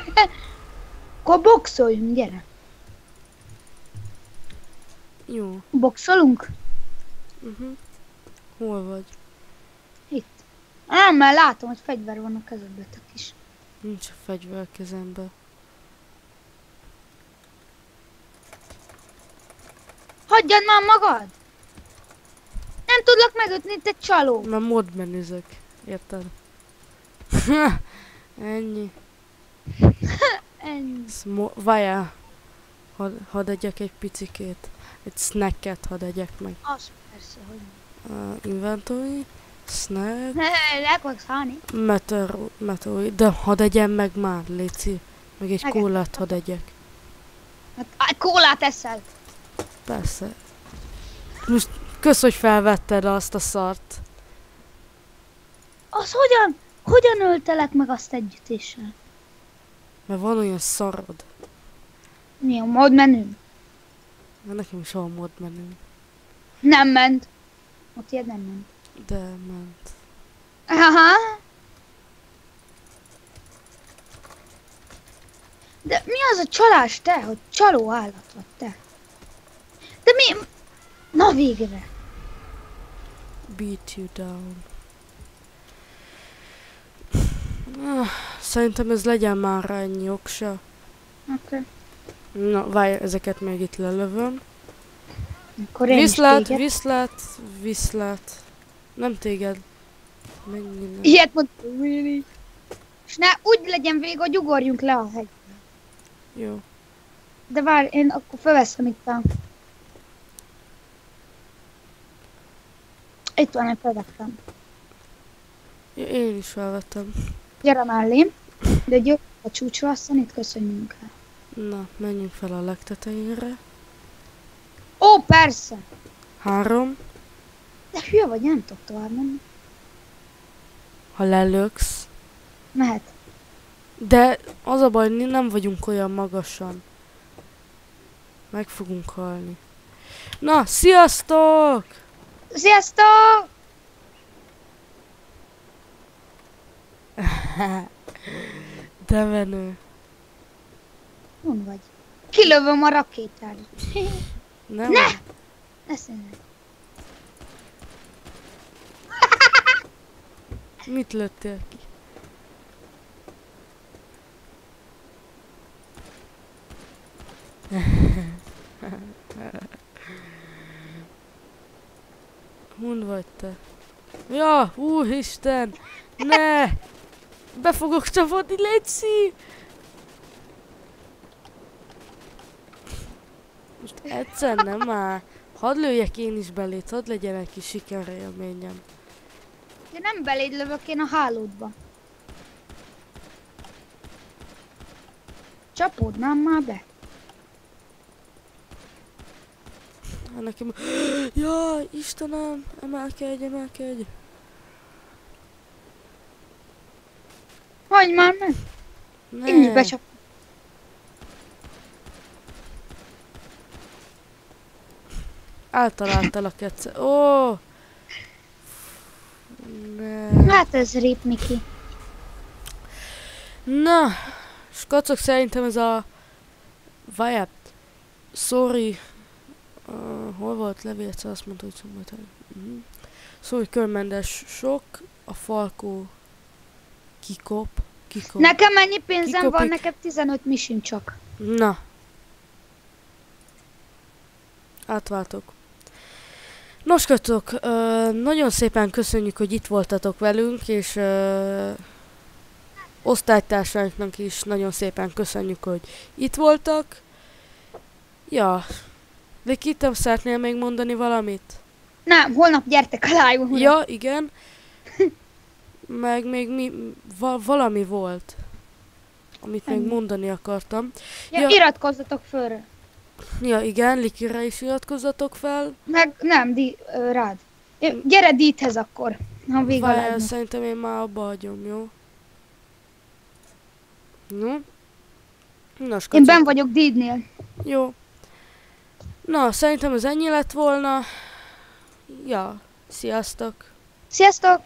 Akkor boxoljunk, gyere. Jó. Boxolunk? Uh-huh. Hol vagy? Itt. Nem, mert látom, hogy fegyver van a kezedbetek is. Nincs a fegyver a kezembe. Hagyjad már magad! Nem tudlak megütni, te csaló! Mert mod menüzök. Érted? Ennyi. Ennyi. Smo- Vajá. Hadd had egyek egy picikét. Egy snacket hadd egyek meg. Az persze, hogy Uh, inventory. Snack. ne. Le fogsz halni. Meteor, meteor, de hadd egyem meg már, Léci. Meg egy Meg- kólát hadd egyek. Hát, kólát eszel. Persze. Most kösz, hogy felvetted azt a szart. Az hogyan? Hogyan öltelek meg azt együttéssel? Mert van olyan szarod. Mi a mod menü? Mert nekem is van mod menü. Nem ment. Ott ilyen nem ment. De ment. Aha. De mi az a csalás te, hogy csaló állat vagy te? De mi? Na végre. Beat you down. Ah, Szerintem ez legyen már ennyi oksa. Oké. Okay. Na, várj, ezeket még itt lelövöm. Viszlát, viszlát, viszlát. Nem téged. Mennyi nem. Ilyet mond. Really? És ne úgy legyen vége, hogy ugorjunk le a hegy. Jó. De várj, én akkor felveszem itt a... Itt van, én felvettem. Ja, Én is felvettem. Gyere mellém. De gyere a csúcsra, aztán itt köszönjünk el. Na, menjünk fel a legtetejére. Ó, persze! Három. De hülye vagy, nem tudok tovább menni. Ha lelöksz. Mehet. De az a baj, nem vagyunk olyan magasan. Meg fogunk halni. Na, sziasztok! Sziasztok! De menő. Hon vagy? Kilövöm a rakétát. Nem? Ne! Ne színne. Mit lőttél ki? Hund vagy te? Ja, úristen! Ne! Be fogok csapodni, Léci! Most egyszer nem már. Hadd lőjek én is belét, hadd legyen egy kis sikerélményem. De nem beléd lövök én a hálódba. Csapódnám már be. Hát nekem... Jaj, Istenem! Emelkedj, emelkedj! Hagyj már meg. Ne! Én is becsap. Eltaláltalak egyszer. Ó! Ne. Hát ez rép Miki. Na, skacok szerintem ez a... Vaját. Sorry. Uh, hol volt levélce? Azt mondta, hogy szombaton. Uh-huh. Sorry, körmendes sok. A falkó kikop. Kikop. Nekem mennyi pénzem van? Kikopik. Nekem 15 misim csak. Na. Átváltok. Nos, kötök, nagyon szépen köszönjük, hogy itt voltatok velünk, és osztálytársainknak is nagyon szépen köszönjük, hogy itt voltak. Ja, de kitem szeretnél még mondani valamit? Nem, holnap gyertek a live Ja, igen. Meg még mi, va, valami volt, amit még mondani akartam. ja, ja. iratkozzatok fölre. Ja, igen, Likire is iratkozzatok fel. Meg nem, di, rád. Gyere Diethez akkor, ha vég a Várjál, szerintem én már abba hagyom, jó? No? Na, Én ben vagyok Didnél. Jó. Na, szerintem ez ennyi lett volna. Ja, sziasztok! Sziasztok!